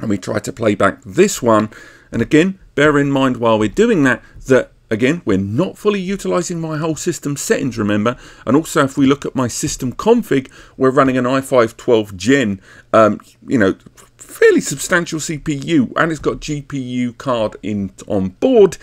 and we try to play back this one, and again, Bear in mind while we're doing that, that again, we're not fully utilizing my whole system settings, remember. And also, if we look at my system config, we're running an i5 12 Gen, um, you know, fairly substantial CPU, and it's got GPU card in on board.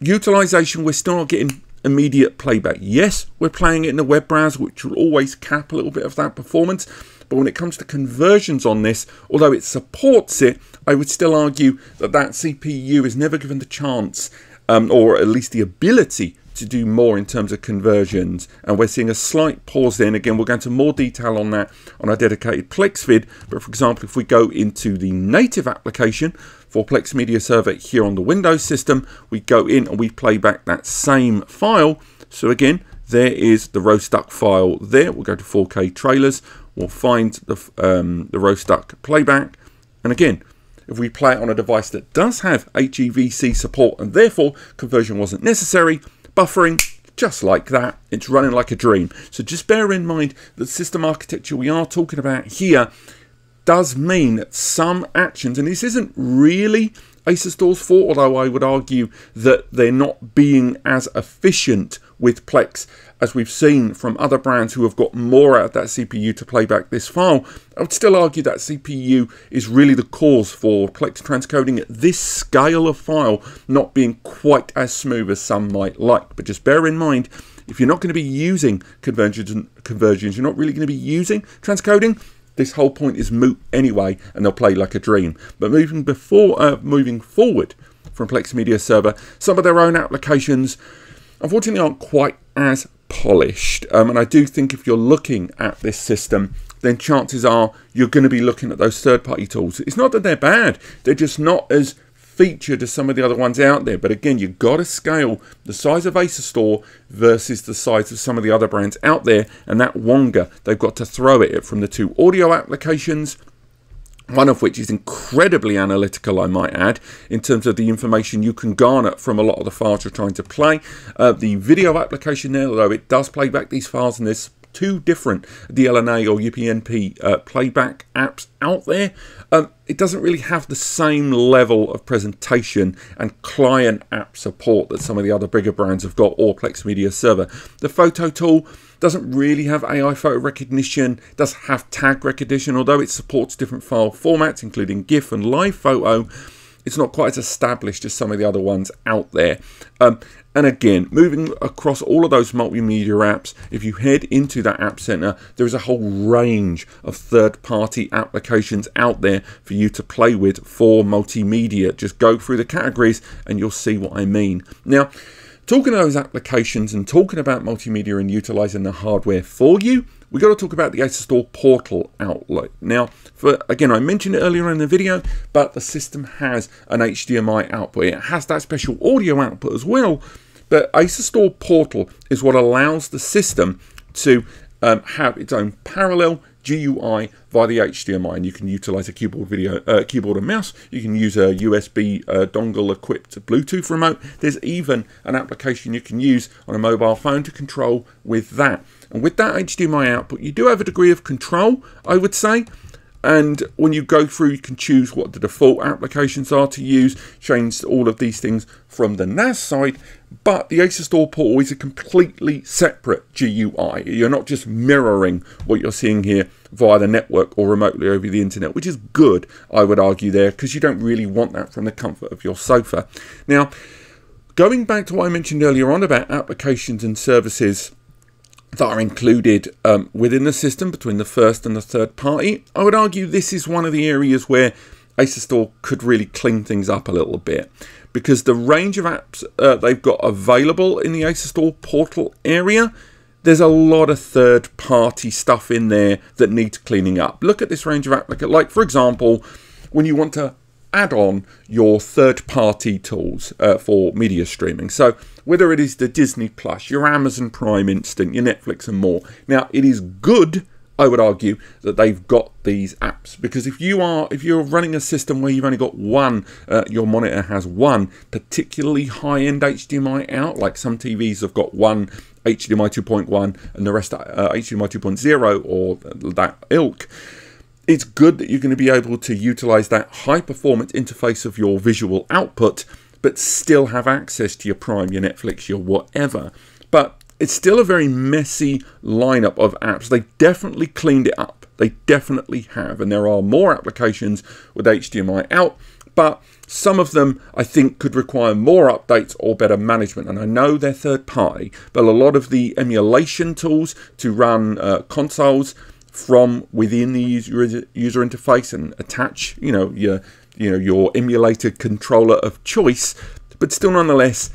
Utilization, we're still not getting immediate playback. Yes, we're playing it in the web browser, which will always cap a little bit of that performance. But when it comes to conversions on this, although it supports it, I would still argue that that CPU is never given the chance, um, or at least the ability to do more in terms of conversions and we're seeing a slight pause then again we'll go into more detail on that on our dedicated plex vid but for example if we go into the native application for plex media server here on the windows system we go in and we play back that same file so again there is the Rostuck file there. We'll go to 4K trailers. We'll find the, um, the playback. And again, if we play it on a device that does have HEVC support and therefore conversion wasn't necessary, buffering just like that, it's running like a dream. So just bear in mind that system architecture we are talking about here does mean that some actions, and this isn't really Asustor's fault, although I would argue that they're not being as efficient with Plex as we've seen from other brands who have got more out of that CPU to play back this file. I would still argue that CPU is really the cause for Plex transcoding at this scale of file not being quite as smooth as some might like. But just bear in mind, if you're not going to be using conversions, you're not really going to be using transcoding, this whole point is moot anyway, and they'll play like a dream. But moving before, uh, moving forward from Plex Media Server, some of their own applications, unfortunately, aren't quite as polished. Um, and I do think if you're looking at this system, then chances are you're going to be looking at those third-party tools. It's not that they're bad; they're just not as featured as some of the other ones out there. But again, you've got to scale the size of Asustor versus the size of some of the other brands out there. And that Wonga, they've got to throw it from the two audio applications one of which is incredibly analytical, I might add, in terms of the information you can garner from a lot of the files you're trying to play. Uh, the video application there, although it does play back these files and there's two different DLNA or UPnP uh, playback apps out there. Um, it doesn't really have the same level of presentation and client app support that some of the other bigger brands have got or Plex Media Server. The photo tool doesn't really have AI photo recognition, does have tag recognition, although it supports different file formats, including GIF and live photo. It's not quite as established as some of the other ones out there. Um, and again, moving across all of those multimedia apps, if you head into that App Center, there is a whole range of third party applications out there for you to play with for multimedia. Just go through the categories and you'll see what I mean. Now, talking those applications and talking about multimedia and utilizing the hardware for you, we got to talk about the Asustor Portal outlet. Now, for again, I mentioned it earlier in the video, but the system has an HDMI output. It has that special audio output as well, but Asustor Portal is what allows the system to um, have its own parallel GUI via the HDMI, and you can utilize a keyboard video, uh, keyboard and mouse. You can use a USB uh, dongle equipped Bluetooth remote. There's even an application you can use on a mobile phone to control with that. And with that HDMI output, you do have a degree of control, I would say. And when you go through, you can choose what the default applications are to use, change all of these things from the NAS side. But the Asustor Portal is a completely separate GUI. You're not just mirroring what you're seeing here via the network or remotely over the internet, which is good, I would argue, there, because you don't really want that from the comfort of your sofa. Now, going back to what I mentioned earlier on about applications and services that are included um, within the system between the first and the third party. I would argue this is one of the areas where Asustor could really clean things up a little bit because the range of apps uh, they've got available in the Asustor portal area, there's a lot of third party stuff in there that needs cleaning up. Look at this range of apps, like for example, when you want to add on your third party tools uh, for media streaming. So whether it is the Disney Plus, your Amazon Prime Instant, your Netflix, and more. Now, it is good. I would argue that they've got these apps because if you are if you're running a system where you've only got one, uh, your monitor has one particularly high-end HDMI out, like some TVs have got one HDMI 2.1 and the rest uh, HDMI 2.0 or that ilk it's good that you're going to be able to utilize that high performance interface of your visual output but still have access to your Prime, your Netflix, your whatever. But it's still a very messy lineup of apps. They definitely cleaned it up. They definitely have. And there are more applications with HDMI out, but some of them I think could require more updates or better management. And I know they're third party, but a lot of the emulation tools to run uh, consoles from within the user, user interface and attach, you know, your you know your emulated controller of choice, but still nonetheless,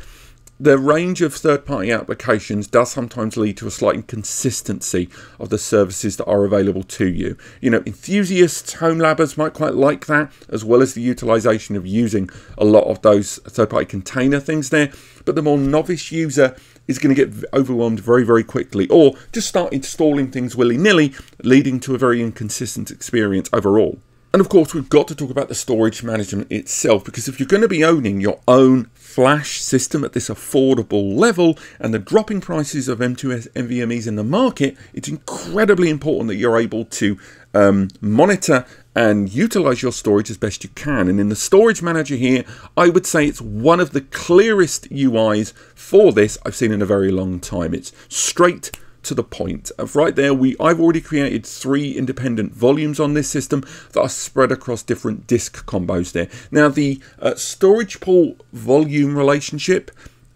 the range of third-party applications does sometimes lead to a slight inconsistency of the services that are available to you. You know, enthusiasts, home labbers might quite like that, as well as the utilization of using a lot of those third-party container things there. But the more novice user is going to get overwhelmed very, very quickly, or just start installing things willy nilly, leading to a very inconsistent experience overall. And of course, we've got to talk about the storage management itself because if you're going to be owning your own flash system at this affordable level and the dropping prices of M2S NVMEs in the market, it's incredibly important that you're able to um, monitor and utilize your storage as best you can. And in the storage manager here, I would say it's one of the clearest UIs for this I've seen in a very long time. It's straight to the point. Of right there, we I've already created three independent volumes on this system that are spread across different disk combos there. Now the uh, storage pool volume relationship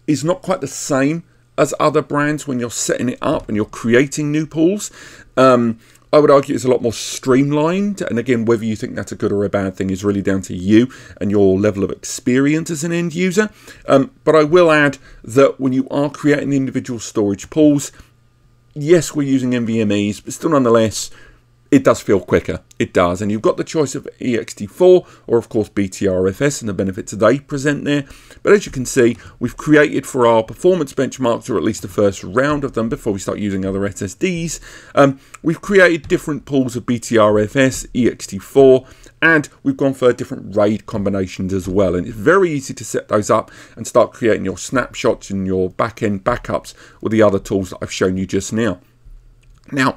is not quite the same as other brands when you're setting it up and you're creating new pools. Um, I would argue it's a lot more streamlined. And again, whether you think that's a good or a bad thing is really down to you and your level of experience as an end user. Um, but I will add that when you are creating individual storage pools, yes, we're using NVMEs, but still nonetheless, it does feel quicker. It does. And you've got the choice of ext4 or, of course, BTRFS and the benefits they present there. But as you can see, we've created for our performance benchmarks, or at least the first round of them before we start using other SSDs, um, we've created different pools of BTRFS, ext4, and we've gone for different RAID combinations as well. And it's very easy to set those up and start creating your snapshots and your back-end backups with the other tools that I've shown you just now. Now,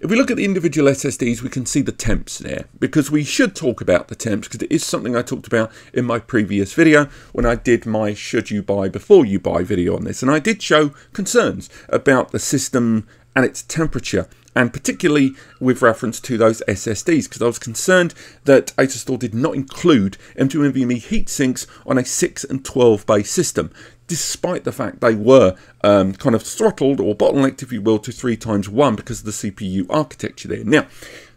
if we look at the individual SSDs, we can see the temps there because we should talk about the temps because it is something I talked about in my previous video when I did my should you buy before you buy video on this. And I did show concerns about the system and its temperature and particularly with reference to those SSDs because I was concerned that ASUSTOR did not include M2 NVMe heatsinks on a 6 and 12 bay system despite the fact they were um, kind of throttled or bottlenecked, if you will, to 3 times 1 because of the CPU architecture there. Now,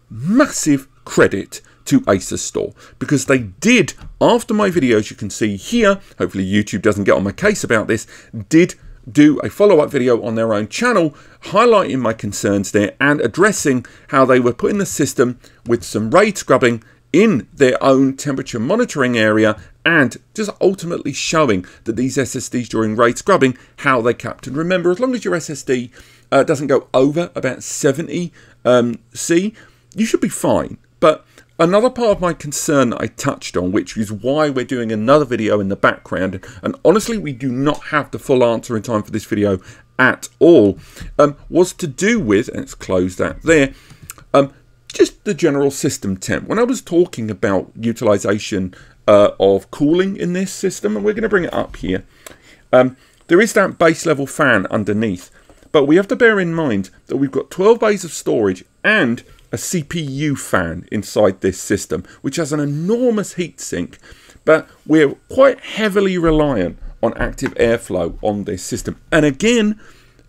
massive credit to ASUSTOR because they did, after my videos you can see here, hopefully YouTube doesn't get on my case about this, did do a follow-up video on their own channel highlighting my concerns there and addressing how they were putting the system with some RAID scrubbing in their own temperature monitoring area and just ultimately showing that these SSDs during RAID scrubbing, how they capped. And remember, as long as your SSD uh, doesn't go over about 70 um, C, you should be fine. But another part of my concern that I touched on, which is why we're doing another video in the background, and honestly, we do not have the full answer in time for this video at all, um, was to do with, and it's closed that there, um, just the general system temp. When I was talking about utilization uh, of cooling in this system, and we're going to bring it up here, um, there is that base level fan underneath. But we have to bear in mind that we've got 12 bays of storage and a CPU fan inside this system, which has an enormous heatsink. But we're quite heavily reliant on active airflow on this system. And again,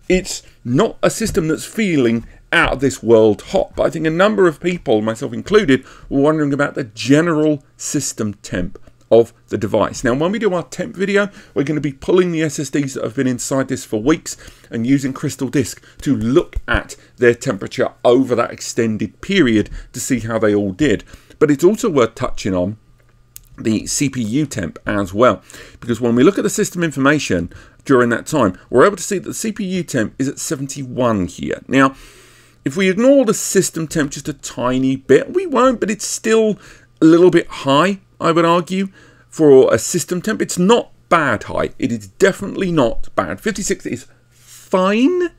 it's not a system that's feeling out of this world hot. But I think a number of people, myself included, were wondering about the general system temp of the device. Now, when we do our temp video, we're going to be pulling the SSDs that have been inside this for weeks and using Crystal Disk to look at their temperature over that extended period to see how they all did. But it's also worth touching on the CPU temp as well. Because when we look at the system information during that time, we're able to see that the CPU temp is at 71 here. Now, if we ignore the system temp just a tiny bit, we won't, but it's still a little bit high, I would argue, for a system temp. It's not bad high. It is definitely not bad. 56 is fine,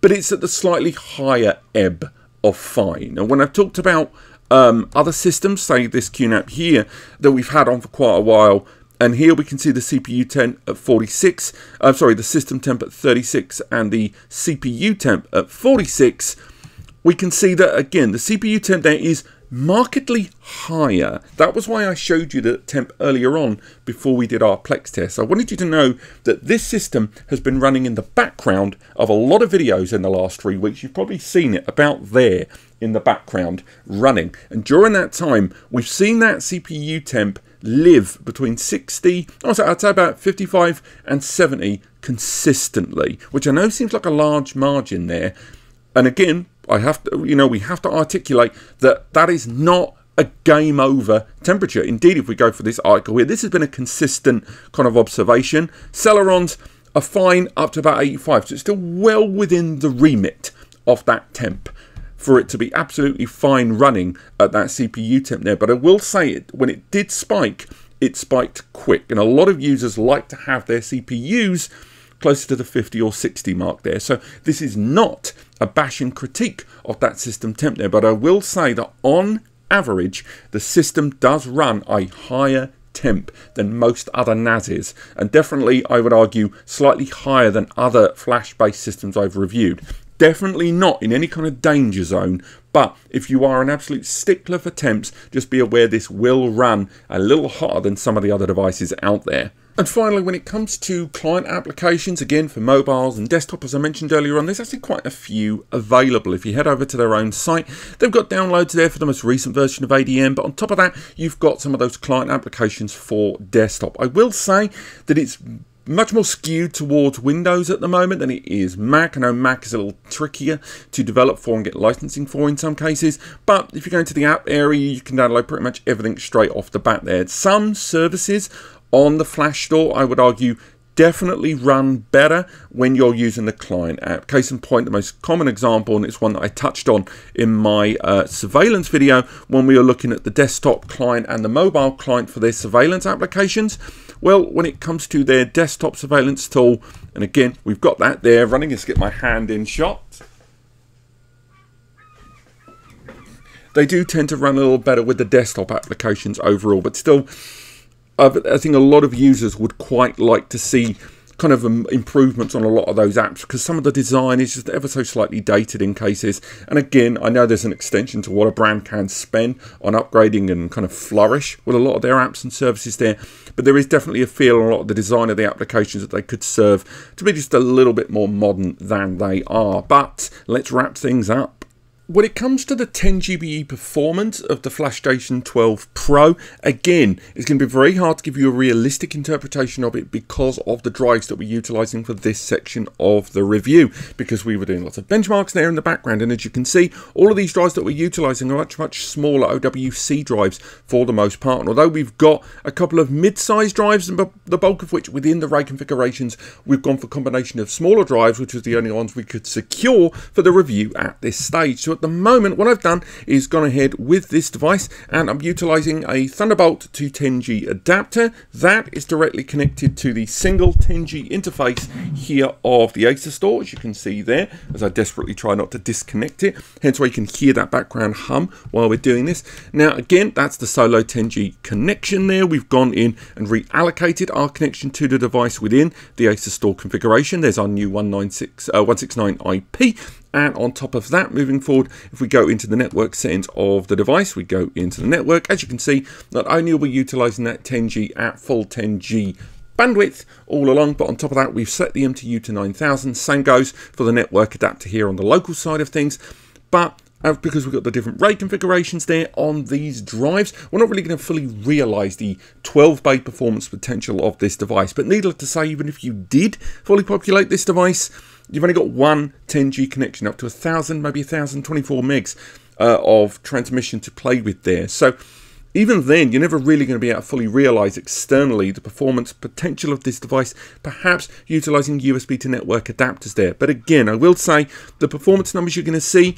but it's at the slightly higher ebb of fine. And when I've talked about um, other systems, say this QNAP here, that we've had on for quite a while, and here we can see the CPU temp at 46, I'm uh, sorry, the system temp at 36 and the CPU temp at 46, we can see that again, the CPU temp there is markedly higher. That was why I showed you the temp earlier on before we did our Plex test. I wanted you to know that this system has been running in the background of a lot of videos in the last three weeks. You've probably seen it about there in the background running. And during that time, we've seen that CPU temp live between 60, I'd say about 55 and 70 consistently, which I know seems like a large margin there. And again, I have to, you know, we have to articulate that that is not a game over temperature. Indeed, if we go for this article here, this has been a consistent kind of observation. Celerons are fine up to about 85. So it's still well within the remit of that temp for it to be absolutely fine running at that CPU temp there. But I will say it when it did spike, it spiked quick. And a lot of users like to have their CPUs closer to the 50 or 60 mark there. So this is not a bashing critique of that system temp there, but I will say that on average, the system does run a higher temp than most other NASes, and definitely, I would argue, slightly higher than other flash-based systems I've reviewed. Definitely not in any kind of danger zone, but if you are an absolute stickler for temps, just be aware this will run a little hotter than some of the other devices out there. And finally, when it comes to client applications, again for mobiles and desktop, as I mentioned earlier on, there's actually quite a few available. If you head over to their own site, they've got downloads there for the most recent version of ADM, but on top of that, you've got some of those client applications for desktop. I will say that it's much more skewed towards Windows at the moment than it is Mac. I know Mac is a little trickier to develop for and get licensing for in some cases, but if you go into the app area, you can download pretty much everything straight off the bat there. Some services on the Flashstor, I would argue, definitely run better when you're using the client app. Case in point, the most common example, and it's one that I touched on in my uh, surveillance video when we were looking at the desktop client and the mobile client for their surveillance applications. Well, when it comes to their desktop surveillance tool, and again, we've got that there running. Let's get my hand in shot. They do tend to run a little better with the desktop applications overall, but still, I think a lot of users would quite like to see kind of um, improvements on a lot of those apps because some of the design is just ever so slightly dated in cases. And again, I know there's an extension to what a brand can spend on upgrading and kind of flourish with a lot of their apps and services there. But there is definitely a feel on a lot of the design of the applications that they could serve to be just a little bit more modern than they are. But let's wrap things up. When it comes to the 10 GBE performance of the Flashstor 12 Pro, again, it's going to be very hard to give you a realistic interpretation of it because of the drives that we're utilizing for this section of the review, because we were doing lots of benchmarks there in the background, and as you can see, all of these drives that we're utilizing are much, much smaller OWC drives for the most part, and although we've got a couple of mid-sized drives, the bulk of which within the RAID configurations, we've gone for a combination of smaller drives, which was the only ones we could secure for the review at this stage. So at the moment, what I've done is gone ahead with this device and I'm utilizing a Thunderbolt to 10G adapter that is directly connected to the single 10G interface here of the Asustor, as you can see there, as I desperately try not to disconnect it. Hence why you can hear that background hum while we're doing this. Now, again, that's the solo 10G connection there. We've gone in and reallocated our connection to the device within the Asustor configuration. There's our new 196, uh, 169 IP and on top of that, moving forward, if we go into the network settings of the device, we go into the network. As you can see, not only are we utilizing that 10G at full 10G bandwidth all along, but on top of that, we've set the MTU to 9000. Same goes for the network adapter here on the local side of things. But uh, because we've got the different RAID configurations there on these drives, we're not really going to fully realize the 12-bay performance potential of this device. But needless to say, even if you did fully populate this device, you've only got one 10G connection up to a thousand, maybe a thousand twenty-four megs uh, of transmission to play with there. So even then, you're never really going to be able to fully realize externally the performance potential of this device, perhaps utilizing USB to network adapters there. But again, I will say the performance numbers you're going to see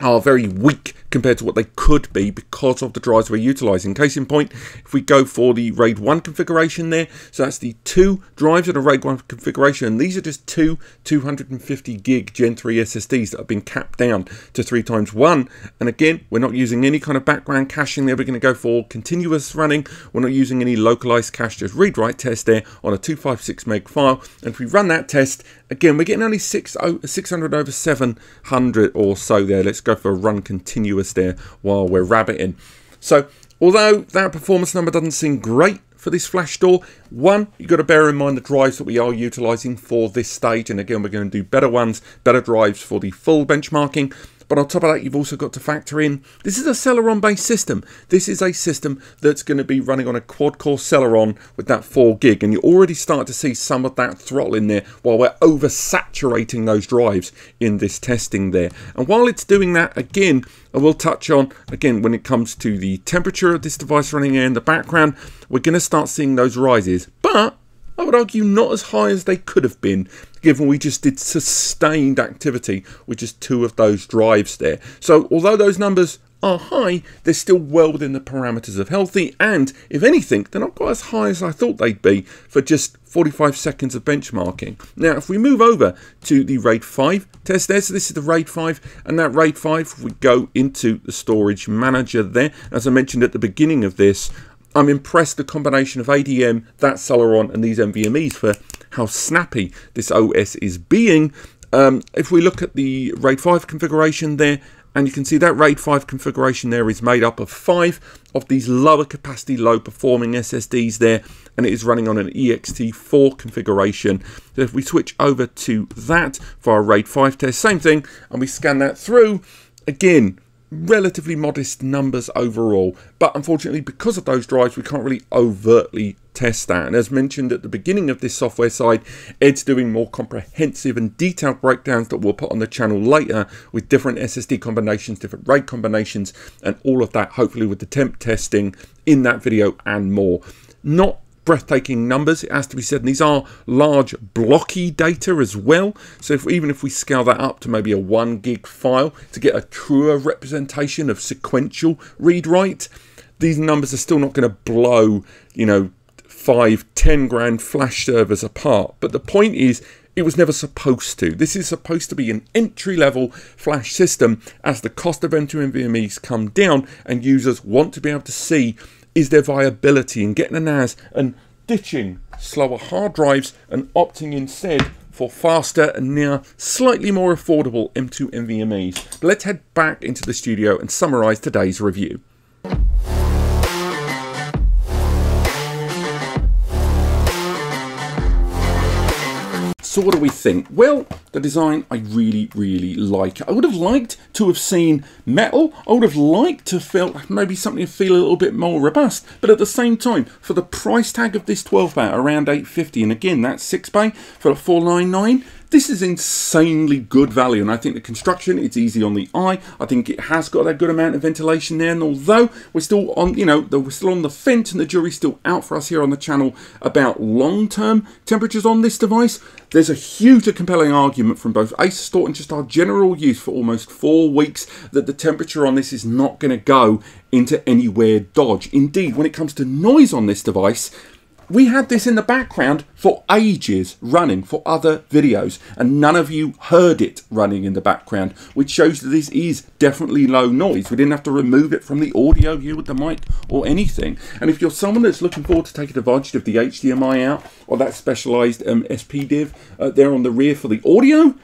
are very weak compared to what they could be because of the drives we're utilizing. Case in point, if we go for the RAID 1 configuration there, so that's the two drives in a RAID 1 configuration, and these are just two 250 gig Gen 3 SSDs that have been capped down to 3 times 1. And again, we're not using any kind of background caching there, we're going to go for continuous running, we're not using any localized cache, just read-write test there on a 256 meg file. And if we run that test, again, we're getting only 6, 600 over 700 or so there. Let's go for a run continuous there while we're rabbiting. So although that performance number doesn't seem great for this Flashstor, one, you've got to bear in mind the drives that we are utilizing for this stage. And again, we're going to do better ones, better drives for the full benchmarking. But on top of that, you've also got to factor in, this is a Celeron based system. This is a system that's going to be running on a quad core Celeron with that 4 gig. And you already start to see some of that throttle in there while we're oversaturating those drives in this testing there. And while it's doing that, again, I will touch on, again, when it comes to the temperature of this device running in the background, we're going to start seeing those rises. But I would argue not as high as they could have been, given we just did sustained activity with just two of those drives there. So although those numbers are high, they're still well within the parameters of healthy, and if anything, they're not quite as high as I thought they'd be for just 45 seconds of benchmarking. Now, if we move over to the RAID 5 test there, so this is the RAID 5, and that RAID 5, we go into the storage manager there. As I mentioned at the beginning of this, I'm impressed the combination of ADM, that Celeron, and these NVMEs for how snappy this OS is being. Um, if we look at the RAID 5 configuration there, and you can see that RAID 5 configuration there is made up of five of these lower capacity, low performing SSDs there, and it is running on an EXT4 configuration. So if we switch over to that for our RAID 5 test, same thing, and we scan that through, again, relatively modest numbers overall. But unfortunately, because of those drives, we can't really overtly test that. And as mentioned at the beginning of this software side, Ed's doing more comprehensive and detailed breakdowns that we'll put on the channel later with different SSD combinations, different RAID combinations, and all of that, hopefully with the temp testing in that video and more. Not breathtaking numbers, it has to be said. And these are large blocky data as well. So if, even if we scale that up to maybe a one gig file to get a truer representation of sequential read write, these numbers are still not going to blow, you know, five, ten grand flash servers apart. But the point is, it was never supposed to. This is supposed to be an entry level flash system as the cost of M2 NVMEs come down and users want to be able to see is their viability in getting a NAS and ditching slower hard drives and opting instead for faster and now slightly more affordable M2 NVMEs. But let's head back into the studio and summarise today's review. So what do we think? Well, the design I really, really like. I would have liked to have seen metal. I would have liked to feel maybe something to feel a little bit more robust. But at the same time, for the price tag of this 12 bay, around 850, and again, that's 6 bay for a 499, this is insanely good value, and I think the construction, it's easy on the eye. I think it has got a good amount of ventilation there, and although we're still on, you know, we're still on the fence and the jury's still out for us here on the channel about long-term temperatures on this device, there's a hugely compelling argument from both Asustor and just our general use for almost four weeks that the temperature on this is not going to go into anywhere dodge. Indeed, when it comes to noise on this device, we had this in the background for ages running for other videos and none of you heard it running in the background which shows that this is definitely low noise. We didn't have to remove it from the audio with the mic or anything. And if you're someone that's looking forward to taking advantage of the HDMI out or that specialized um, S/PDIF uh, there on the rear for the audio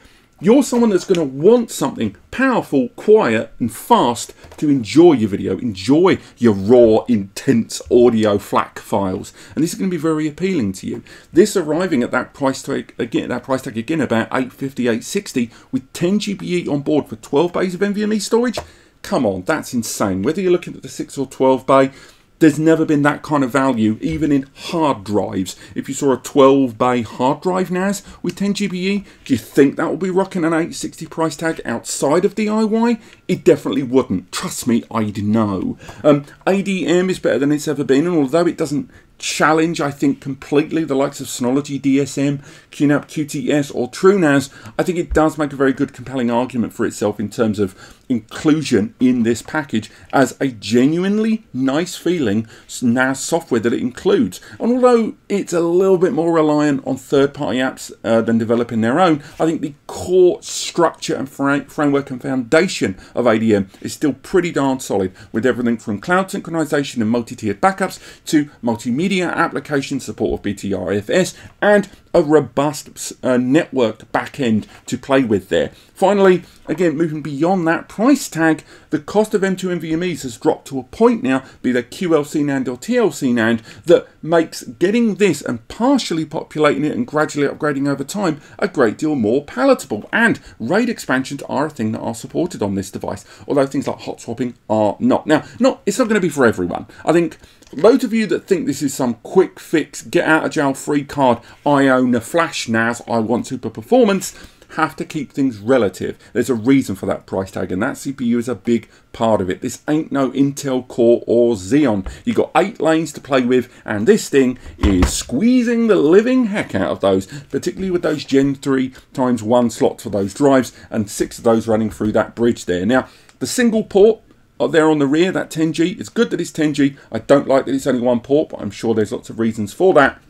you're someone that's going to want something powerful, quiet, and fast to enjoy your video, enjoy your raw, intense audio FLAC files, and this is going to be very appealing to you. This arriving at that price tag again, that price tag again about 850, 860 with 10 GBE on board for 12 bays of NVMe storage. Come on, that's insane. Whether you're looking at the 6 or 12 bay, there's never been that kind of value, even in hard drives. If you saw a 12 bay hard drive NAS with 10 GBE, do you think that will be rocking an 860 price tag outside of DIY? It definitely wouldn't. Trust me, I'd know. Um, ADM is better than it's ever been, and although it doesn't challenge, I think, completely the likes of Synology DSM, QNAP QTS, or TrueNAS, I think it does make a very good, compelling argument for itself in terms of inclusion in this package as a genuinely nice feeling NAS software that it includes. And although it's a little bit more reliant on third party apps uh, than developing their own, I think the core structure and framework and foundation of ADM is still pretty darn solid with everything from cloud synchronization and multi tiered backups to multimedia application support of BTRFS and a robust uh, networked backend to play with there. Finally, again, moving beyond that price tag, the cost of M2 NVMEs has dropped to a point now, be they QLC NAND or TLC NAND, that makes getting this and partially populating it and gradually upgrading over time a great deal more palatable. And RAID expansions are a thing that are supported on this device, although things like hot swapping are not. Now, not it's not going to be for everyone. I think Loads of you that think this is some quick fix, get out of jail free card, I own a flash NAS, I want super performance, have to keep things relative. There's a reason for that price tag, and that CPU is a big part of it. This ain't no Intel Core or Xeon. You've got eight lanes to play with, and this thing is squeezing the living heck out of those, particularly with those Gen 3 times one slots for those drives, and six of those running through that bridge there. Now, the single port Oh, there on the rear, that 10G, it's good that it's 10G. I don't like that it's only one port, but I'm sure there's lots of reasons for that.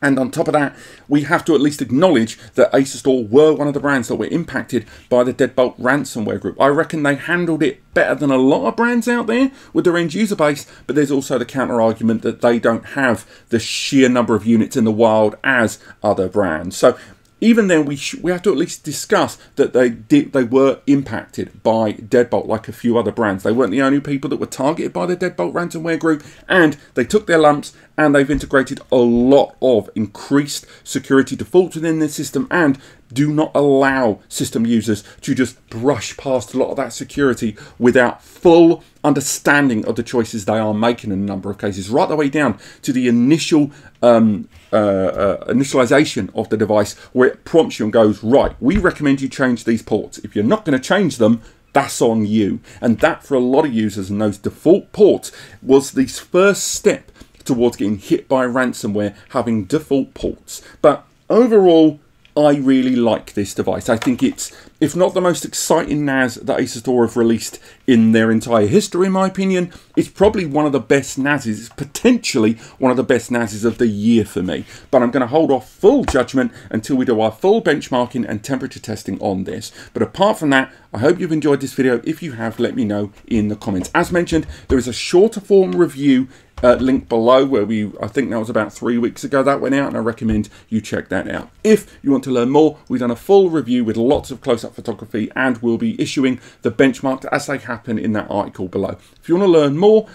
And on top of that, we have to at least acknowledge that Asustor were one of the brands that were impacted by the Deadbolt ransomware group. I reckon they handled it better than a lot of brands out there with their end user base, but there's also the counter argument that they don't have the sheer number of units in the wild as other brands. So even then we we have to at least discuss that they did they were impacted by Deadbolt like a few other brands. They weren't the only people that were targeted by the Deadbolt ransomware group, and they took their lumps and they've integrated a lot of increased security defaults within their system and do not allow system users to just brush past a lot of that security without full understanding of the choices they are making in a number of cases, right the way down to the initial um, uh, uh, initialization of the device where it prompts you and goes, right, we recommend you change these ports. If you're not going to change them, that's on you. And that, for a lot of users and those default ports, was the first step towards getting hit by ransomware having default ports. But overall, I really like this device. I think it's, if not the most exciting NAS that Asustor have released in their entire history, in my opinion, it's probably one of the best NASes, it's potentially one of the best NASes of the year for me. But I'm going to hold off full judgment until we do our full benchmarking and temperature testing on this. But apart from that, I hope you've enjoyed this video. If you have, let me know in the comments. As mentioned, there is a shorter form review uh, link below where we, I think that was about three weeks ago that went out and I recommend you check that out. If you want to learn more, we've done a full review with lots of close-up photography and we'll be issuing the benchmarks as they happen in that article below. If you want to learn more,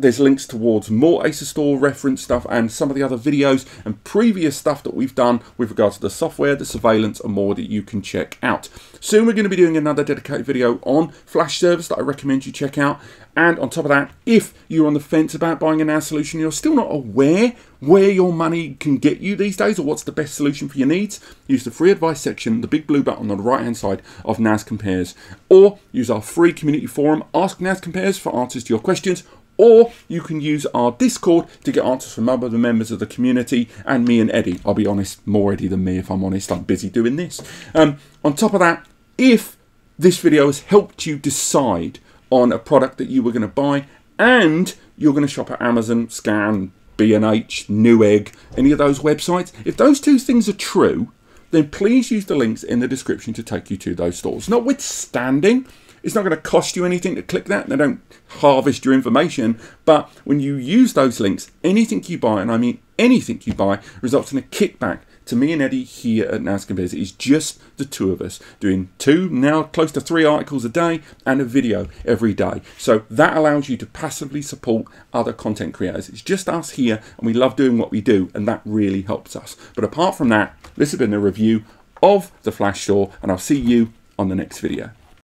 there's links towards more Asustor reference stuff and some of the other videos and previous stuff that we've done with regards to the software, the surveillance and more that you can check out. Soon we're going to be doing another dedicated video on flash servers that I recommend you check out. And on top of that, if you're on the fence about buying a NAS solution, you're still not aware where your money can get you these days or what's the best solution for your needs, use the free advice section, the big blue button on the right hand side of NAS Compares, or use our free community forum, Ask NAS Compares for answers to your questions, or you can use our Discord to get answers from other members of the community and me and Eddie. I'll be honest, more Eddie than me if I'm honest. I'm busy doing this. Um, on top of that, if this video has helped you decide on a product that you were going to buy and you're going to shop at Amazon, Scan, B&H, Newegg, any of those websites, if those two things are true, then please use the links in the description to take you to those stores. Notwithstanding, it's not going to cost you anything to click that. They don't harvest your information. But when you use those links, anything you buy, and I mean anything you buy, results in a kickback to me and Eddie here at NAS. It is just the two of us doing two, now close to three articles a day and a video every day. So that allows you to passively support other content creators. It's just us here and we love doing what we do and that really helps us. But apart from that, this has been a review of the Flashstor and I'll see you on the next video.